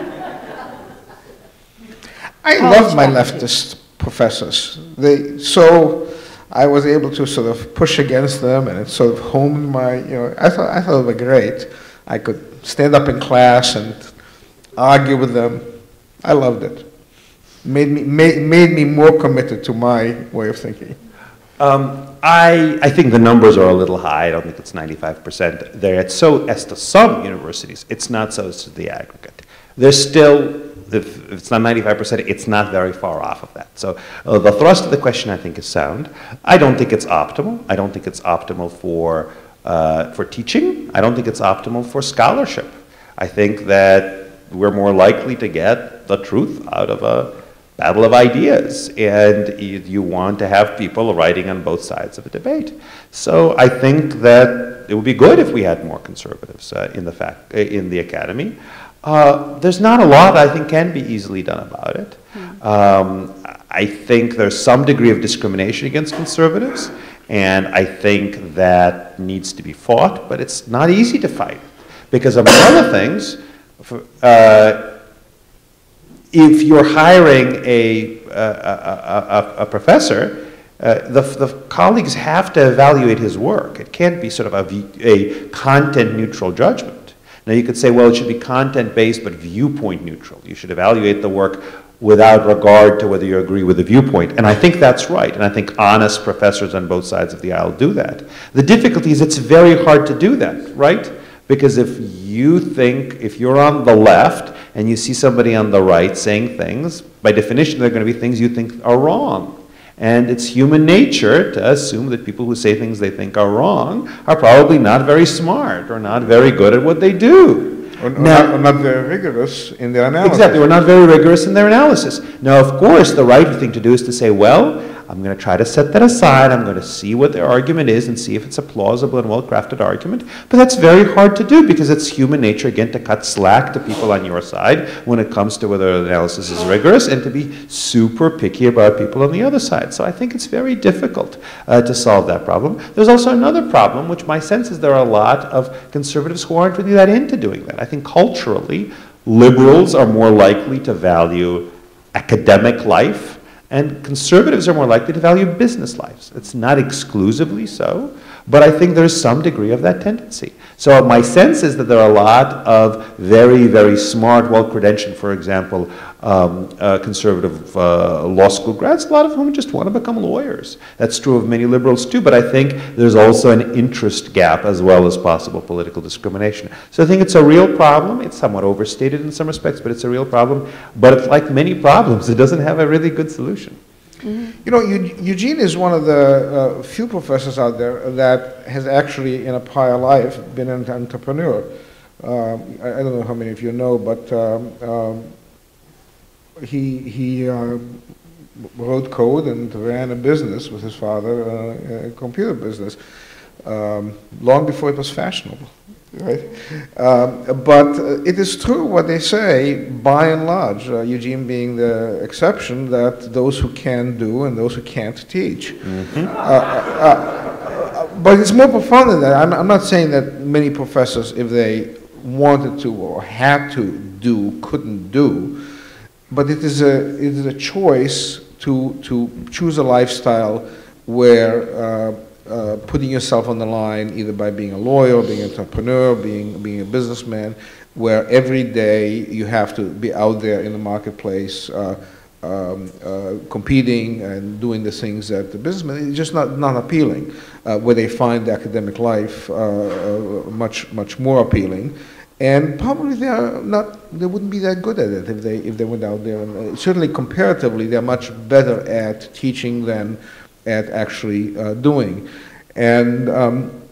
I College love my leftist professors. They so I was able to sort of push against them, and it sort of honed my, you know, I thought, I thought they were great. I could stand up in class and argue with them. I loved it. Made me, made, made me more committed to my way of thinking. Um, I, I think the numbers are a little high. I don't think it's 95% there. It's so as to some universities, it's not so as to the aggregate. There's still, if, it's not 95%, it's not very far off of that. So uh, the thrust of the question, I think, is sound. I don't think it's optimal. I don't think it's optimal for, uh, for teaching. I don't think it's optimal for scholarship. I think that we're more likely to get the truth out of a battle of ideas, and you, you want to have people writing on both sides of a debate. So I think that it would be good if we had more conservatives uh, in the fact uh, in the academy. Uh, there's not a lot I think can be easily done about it. Um, I think there's some degree of discrimination against conservatives, and I think that needs to be fought, but it's not easy to fight because among other things. For, uh, if you're hiring a, a, a, a professor, uh, the, the colleagues have to evaluate his work. It can't be sort of a, a content neutral judgment. Now, you could say, well, it should be content based but viewpoint neutral. You should evaluate the work without regard to whether you agree with the viewpoint. And I think that's right. And I think honest professors on both sides of the aisle do that. The difficulty is it's very hard to do that, right? Because if you think, if you're on the left and you see somebody on the right saying things, by definition, they're going to be things you think are wrong. And it's human nature to assume that people who say things they think are wrong are probably not very smart or not very good at what they do. Or, or not, or not very rigorous in their analysis. Exactly, we're not very rigorous in their analysis. Now, of course, the right thing to do is to say, well, I'm going to try to set that aside. I'm going to see what their argument is and see if it's a plausible and well-crafted argument. But that's very hard to do because it's human nature, again, to cut slack to people on your side when it comes to whether the analysis is rigorous and to be super picky about people on the other side. So I think it's very difficult uh, to solve that problem. There's also another problem, which my sense is there are a lot of conservatives who aren't really that into doing that. I think culturally, liberals are more likely to value academic life, and conservatives are more likely to value business lives. It's not exclusively so, but I think there's some degree of that tendency. So my sense is that there are a lot of very, very smart, well-credentialed, for example, um, uh, conservative uh, law school grads, a lot of whom just want to become lawyers. That's true of many liberals too, but I think there's also an interest gap as well as possible political discrimination. So I think it's a real problem. It's somewhat overstated in some respects, but it's a real problem. But it's like many problems, it doesn't have a really good solution. You know, Eugene is one of the uh, few professors out there that has actually, in a prior life, been an entrepreneur. Um, I, don't know how many of you know, but um, um, he, he uh, wrote code and ran a business with his father, uh, a computer business, um, long before it was fashionable. Right? Um, but uh, it is true what they say, by and large, uh, Eugene being the exception, that those who can do and those who can't teach. Mm-hmm. Uh, uh, but it's more profound than that. I'm, I'm not saying that many professors, if they wanted to or had to do, couldn't do but it is a, it is a choice to, to choose a lifestyle where uh, putting yourself on the line, either by being a lawyer, being an entrepreneur, being, being a businessman, where every day you have to be out there in the marketplace uh, um, uh, competing and doing the things that the businessman is just not, not appealing, uh, where they find the academic life uh, much, much more appealing. And probably they are not they wouldn't be that good at it if they if they went out there. And certainly comparatively they're much better at teaching than at actually uh, doing and um,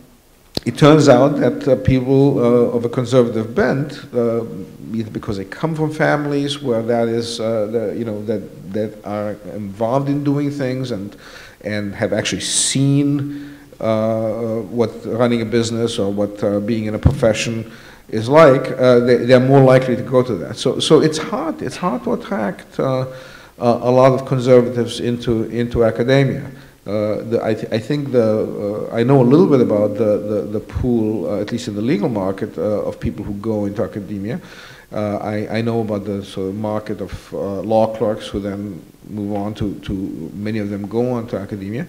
it turns out that uh, people uh, of a conservative bent uh, either because they come from families where that is uh, the, you know that that are involved in doing things and and have actually seen what running a business or what being in a profession is like, uh, they, are more likely to go to that. So, so it's hard. It's hard to attract uh, a lot of conservatives into into academia. Uh, the, I, th I, think the uh, I know a little bit about the the, the pool, uh, at least in the legal market, uh, of people who go into academia. I, I know about the sort of market of law clerks who then move on to, to many of them go on to academia.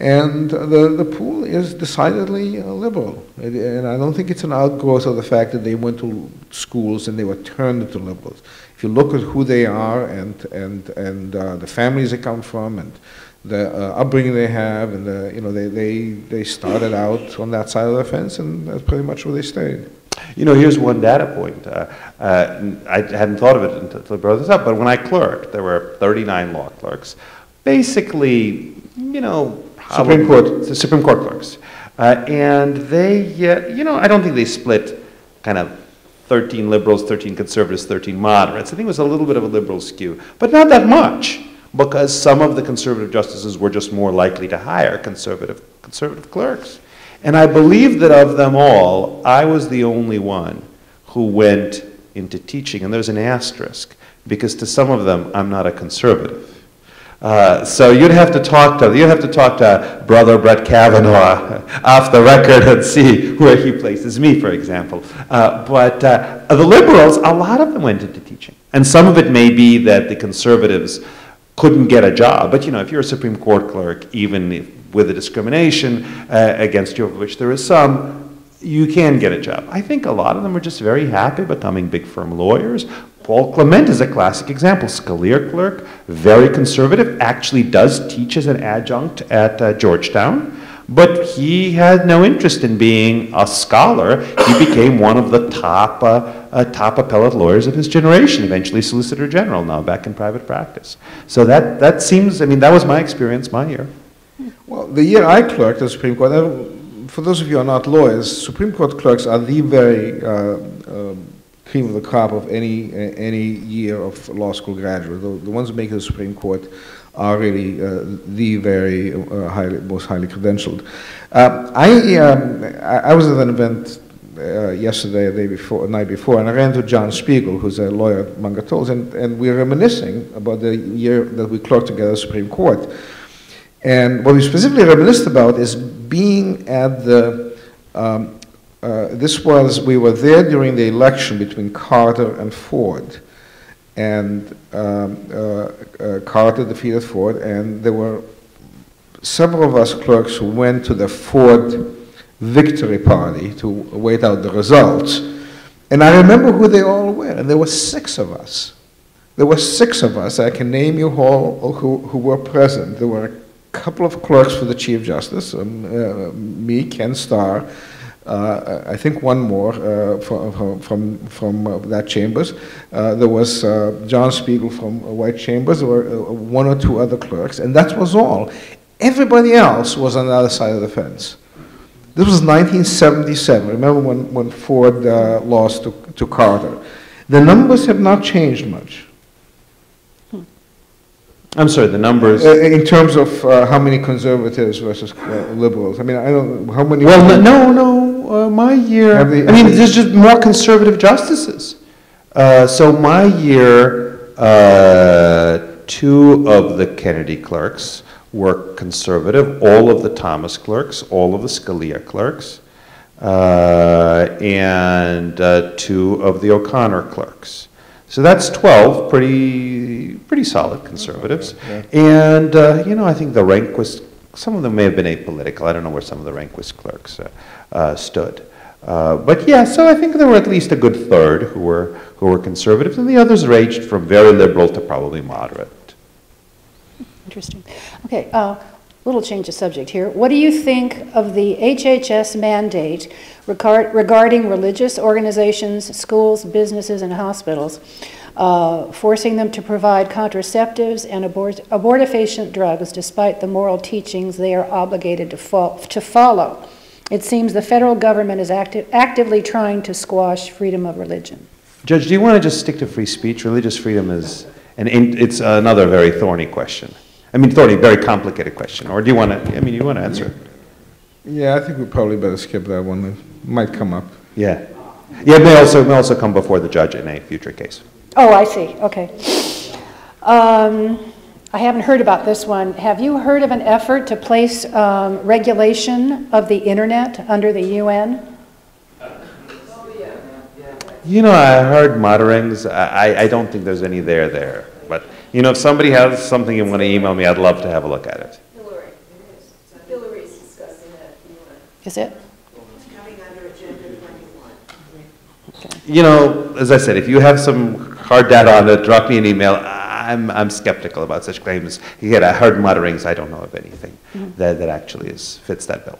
And the, the pool is decidedly uh, liberal. And I don't think it's an outgrowth of the fact that they went to schools and they were turned into liberals. If you look at who they are and, and, and uh, the families they come from and the uh, upbringing they have, and the, you know, they, they, they started out on that side of the fence, and that's pretty much where they stayed. You know, here's one data point. Uh, uh, I hadn't thought of it until I brought this up, but when I clerked, there were 39 law clerks. Basically, you know, Supreme Court. The Supreme Court clerks. Uh, and they, uh, you know, I don't think they split kind of 13 liberals, 13 conservatives, 13 moderates. I think it was a little bit of a liberal skew, but not that much because some of the conservative justices were just more likely to hire conservative, conservative clerks. And I believe that of them all, I was the only one who went into teaching. And there's an asterisk, because to some of them, I'm not a conservative. Uh, so you'd have to talk to you'd have to talk to Brother Brett Kavanaugh off the record and see where he places me, for example. Uh, but uh, the liberals, a lot of them went into teaching, and some of it may be that the conservatives couldn't get a job. But you know, if you're a Supreme Court clerk, even if with the discrimination uh, against you, of which there is some, you can get a job. I think a lot of them are just very happy becoming big firm lawyers. Paul Clement is a classic example. Scalia clerk, very conservative, actually does teach as an adjunct at uh, Georgetown, but he had no interest in being a scholar. He became one of the top, uh, uh, top appellate lawyers of his generation, eventually Solicitor General, now back in private practice. So that, that seems, I mean, that was my experience my year. Well, the year I clerked at the Supreme Court, uh, for those of you who are not lawyers, Supreme Court clerks are the very uh, uh, cream of the crop of any any year of law school graduate. The, the ones who make the Supreme Court are really uh, the very uh, highly, most highly credentialed. Uh, I, um, I I was at an event uh, yesterday, the day before, night before, and I ran into John Spiegel, who's a lawyer at Munger Tolles, and, and we were reminiscing about the year that we clerked together at the Supreme Court. And what we specifically reminisced about is being at the, um, uh, this was, we were there during the election between Carter and Ford. And um, uh, uh, Carter defeated Ford, and there were several of us clerks who went to the Ford victory party to wait out the results. And I remember who they all were, and there were six of us. There were six of us. I can name you all who, who were present. There were a couple of clerks for the Chief Justice, um, uh, me, Ken Starr, uh, I think one more uh, from, from, from uh, that chambers. Uh, there was uh, John Spiegel from White Chambers. or uh, one or two other clerks, and that was all. Everybody else was on the other side of the fence. This was 1977. Remember when, when Ford lost to, to Carter. The numbers have not changed much. I'm sorry, the numbers. Uh, in terms of uh, how many conservatives versus uh, liberals, I mean, I don't know how many. Well, no, no, uh, my year. I mean, there's just more conservative justices. Uh, so my year, uh, two of the Kennedy clerks were conservative. All of the Thomas clerks, all of the Scalia clerks, uh, and uh, two of the O'Connor clerks. So that's 12 pretty, pretty solid conservatives. And, uh, you know, I think the Rehnquist, some of them may have been apolitical. I don't know where some of the Rehnquist clerks uh, stood. Uh, but yeah, so I think there were at least a good third who were, who were conservatives, and the others ranged from very liberal to probably moderate. Interesting. Okay, uh, little change of subject here. What do you think of the HHS mandate regard- regarding religious organizations, schools, businesses, and hospitals, uh, forcing them to provide contraceptives and abort- abortifacient drugs despite the moral teachings they are obligated to, fo- to follow? It seems the federal government is acti- actively trying to squash freedom of religion. Judge, do you want to just stick to free speech? Religious freedom is, and it's another very thorny question. I mean, thorny, very complicated question. Or do you want to, I mean, you want to answer it? Yeah, I think we probably better skip that one. It might come up. Yeah. Yeah, it may also, it may also come before the judge in a future case. Oh, I see, okay. Um, I haven't heard about this one. Have you heard of an effort to place um, regulation of the internet under the UN? You know, I heard mutterings. I, I- I don't think there's any there there. But, you know, if somebody has something you want to email me, I'd love to have a look at it. Hillary, Hillary's discussing that, you know, Is it? coming under agenda twenty-one. You know, as I said, if you have some hard data on it, drop me an email. I'm, I'm skeptical about such claims. Again, I heard mutterings. I don't know of anything that, that actually is, fits that bill.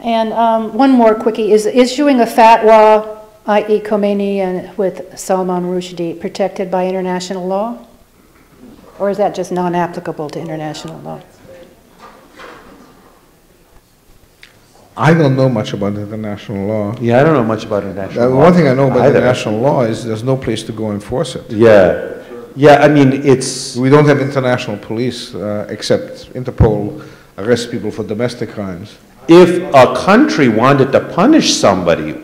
And um, one more quickie, is issuing a fatwa, i.e. Khomeini and with Salman Rushdie, protected by international law? Or is that just non-applicable to international law? I don't know much about international law. Yeah, I don't know much about Uh, international law. one thing I know about either. international law is there's no place to go enforce it. Yeah. Yeah, I mean, it's, We don't have international police uh, except Interpol arrests people for domestic crimes. if a country wanted to punish somebody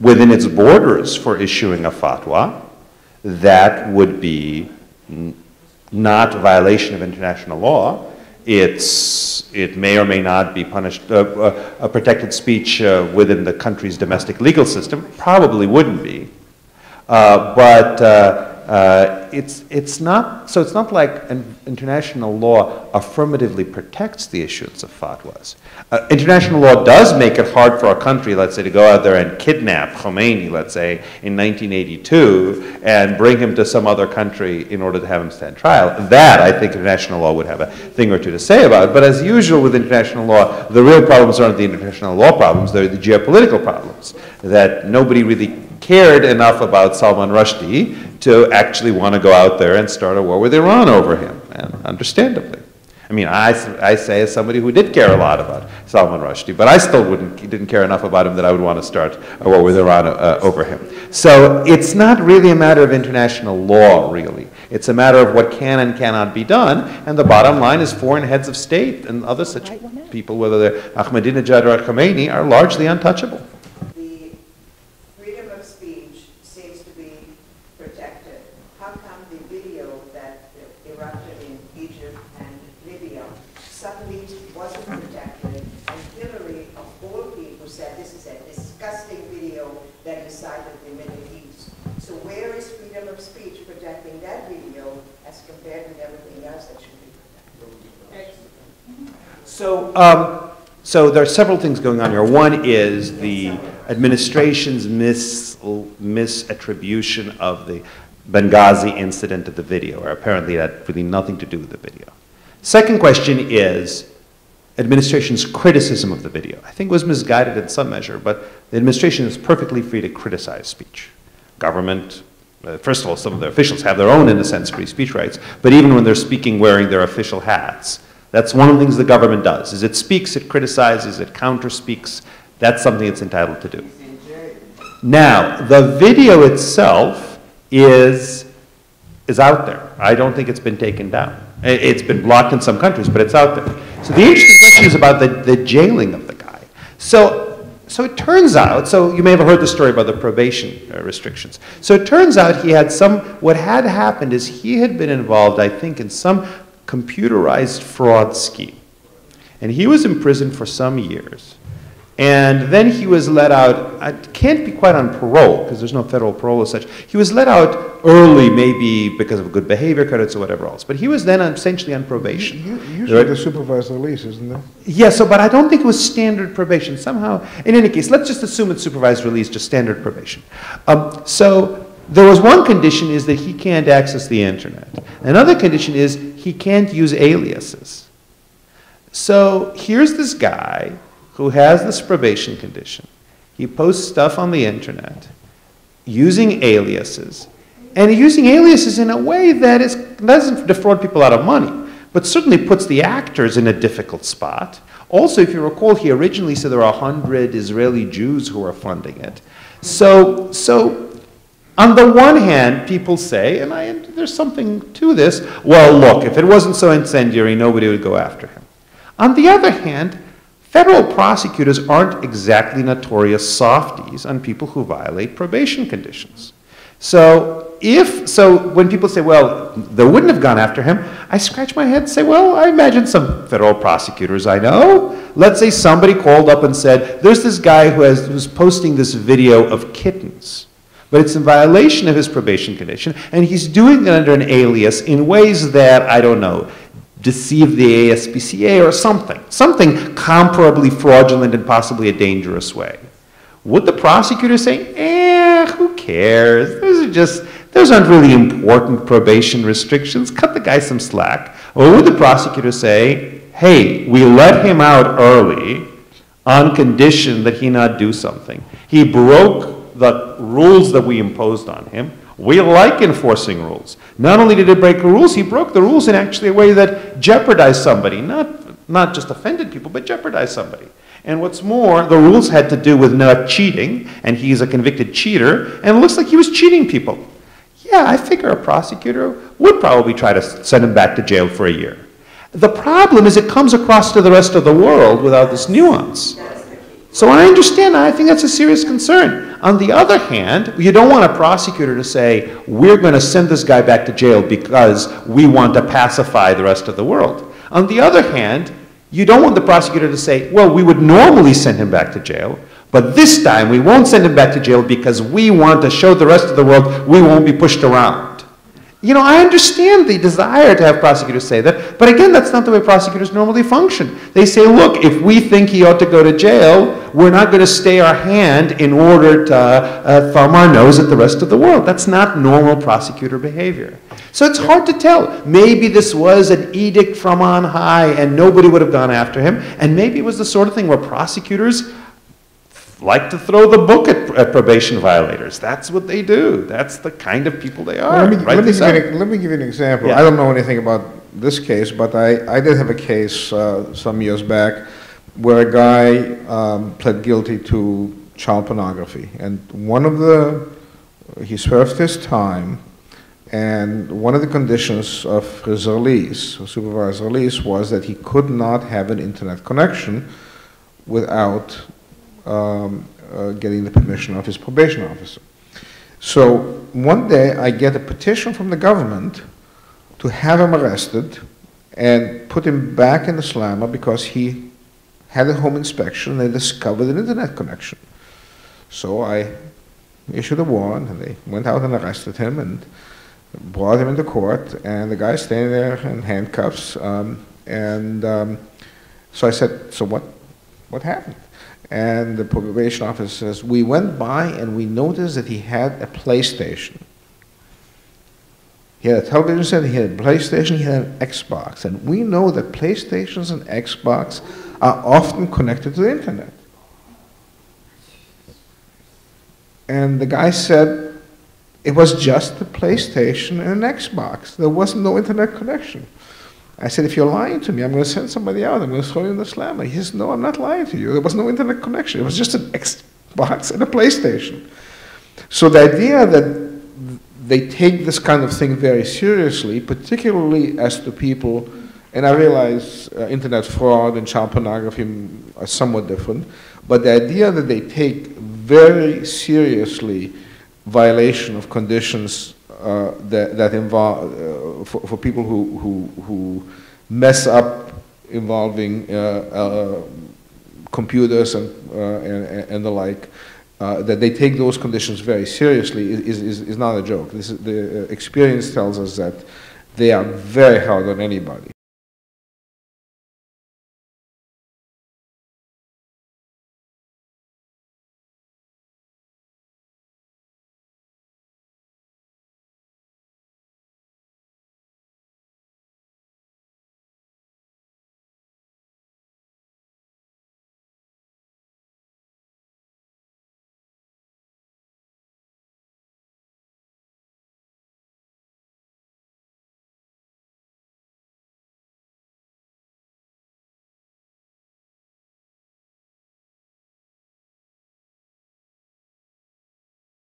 within its borders for issuing a fatwa, that would be not violation of international law. It's, it may or may not be punished, uh, uh, a protected speech uh, within the country's domestic legal system, probably wouldn't be. Uh, but uh, it's, it's not, so it's not like an international law affirmatively protects the issuance of fatwas. Uh, international law does make it hard for a country, let's say, to go out there and kidnap Khomeini, let's say, in 1982, and bring him to some other country in order to have him stand trial. That, I think, international law would have a thing or two to say about. But as usual with international law, the real problems aren't the international law problems, they're the geopolitical problems. That nobody really cared enough about Salman Rushdie to actually want to go out there and start a war with Iran over him, and understandably. I mean, I, I say as somebody who did care a lot about Salman Rushdie, but I still wouldn't, didn't care enough about him that I would want to start a war with Iran uh, over him. So it's not really a matter of international law, really. It's a matter of what can and cannot be done. And the bottom line is foreign heads of state and other such people, whether they're Ahmadinejad or Khomeini, are largely untouchable. the freedom of speech seems to be protected. How come the video that erupted in Egypt and Libya suddenly wasn't protected? And Hillary, of all people, said this is a disgusting video that incited the Middle East. So where is freedom of speech protecting that video as compared with everything else that should be protected? So, um, so there are several things going on here. One is the administration's mis, misattribution of the Benghazi incident to the video, or apparently that had really nothing to do with the video. Second question is administration's criticism of the video. I think was misguided in some measure, but the administration is perfectly free to criticize speech. Government, uh, first of all, some of the officials have their own, in a sense, free speech rights, but even when they're speaking wearing their official hats, that's one of the things the government does, is it speaks, it criticizes, it counter-speaks. That's something it's entitled to do. Now, the video itself is, is out there. I don't think it's been taken down. It's been blocked in some countries, but it's out there. So the interesting question is about the, the jailing of the guy. So, so it turns out, so you may have heard the story about the probation uh, restrictions. So it turns out he had some, what had happened is he had been involved, I think, in some computerized fraud scheme. And he was imprisoned for some years. And then he was let out, I can't be quite on parole, because there's no federal parole as such. He was let out early, maybe because of good behavior credits or whatever else. But he was then essentially on probation. Usually the supervised release, isn't there? Yeah, so, but I don't think it was standard probation. Somehow, in any case, let's just assume it's supervised release, just standard probation. Um, so, there was one condition is that he can't access the internet. Another condition is he can't use aliases. So, here's this guy who has this probation condition. He posts stuff on the internet using aliases, and using aliases in a way that is, doesn't defraud people out of money, but certainly puts the actors in a difficult spot. Also, if you recall, he originally said there are 100 Israeli Jews who are funding it. So, so on the one hand, people say, and I, there's something to this, well, look, if it wasn't so incendiary, nobody would go after him. On the other hand, federal prosecutors aren't exactly notorious softies on people who violate probation conditions. So if so when people say, well, they wouldn't have gone after him, I scratch my head and say, well, I imagine some federal prosecutors I know. Let's say somebody called up and said, there's this guy who has who's posting this video of kittens. But it's in violation of his probation condition, and he's doing it under an alias in ways that, I don't know, deceive the ASPCA or something, something comparably fraudulent and possibly a dangerous way. Would the prosecutor say, eh, who cares? Those are just, those aren't really important probation restrictions. Cut the guy some slack. Or would the prosecutor say, hey, we let him out early on condition that he not do something. He broke the rules that we imposed on him. We like enforcing rules. Not only did he break the rules, he broke the rules in actually a way that jeopardized somebody, not, not just offended people, but jeopardized somebody. And what's more, the rules had to do with not cheating, and he's a convicted cheater, and it looks like he was cheating people. Yeah, I figure a prosecutor would probably try to send him back to jail for a year. The problem is it comes across to the rest of the world without this nuance. So I understand, I think that's a serious concern. On the other hand, you don't want a prosecutor to say, we're going to send this guy back to jail because we want to pacify the rest of the world. On the other hand, you don't want the prosecutor to say, well, we would normally send him back to jail, but this time we won't send him back to jail because we want to show the rest of the world we won't be pushed around. You know, I understand the desire to have prosecutors say that, but again, that's not the way prosecutors normally function. They say, look, if we think he ought to go to jail, we're not going to stay our hand in order to uh, thumb our nose at the rest of the world. That's not normal prosecutor behavior. So it's hard to tell. Maybe this was an edict from on high and nobody would have gone after him, and maybe it was the sort of thing where prosecutors like to throw the book at, at probation violators. That's what they do. That's the kind of people they are. Let me, let, me give you, an- let me give you an example. Yeah. I don't know anything about this case, but I, I did have a case uh, some years back where a guy um, pled guilty to child pornography. And one of the, he served his time, And one of the conditions of his release, supervised release, was that he could not have an internet connection without um, uh, getting the permission of his probation officer. So one day I get a petition from the government to have him arrested and put him back in the slammer because he had a home inspection and they discovered an internet connection. So I issued a warrant and they went out and arrested him and brought him into court and the guy's standing there in handcuffs um, and um, so I said, so what, what happened? And the probation officer says, we went by and we noticed that he had a PlayStation. He had a television set, he had a PlayStation, he had an Xbox. And we know that PlayStations and Xbox are often connected to the internet. And the guy said, it was just a PlayStation and an Xbox. There was no internet connection. I said, if you're lying to me, I'm going to send somebody out. I'm going to throw you in the slammer. He says, no, I'm not lying to you. There was no internet connection. It was just an Xbox and a PlayStation. So the idea that they take this kind of thing very seriously, particularly as to people, and I realize uh, internet fraud and child pornography are somewhat different, but the idea that they take very seriously violation of conditions uh, that, that involve, uh, for, for people who, who, who mess up involving uh, uh, computers and, uh, and, and the like, uh, that they take those conditions very seriously is, is, is not a joke. This is, the experience tells us that they are very hard on anybody.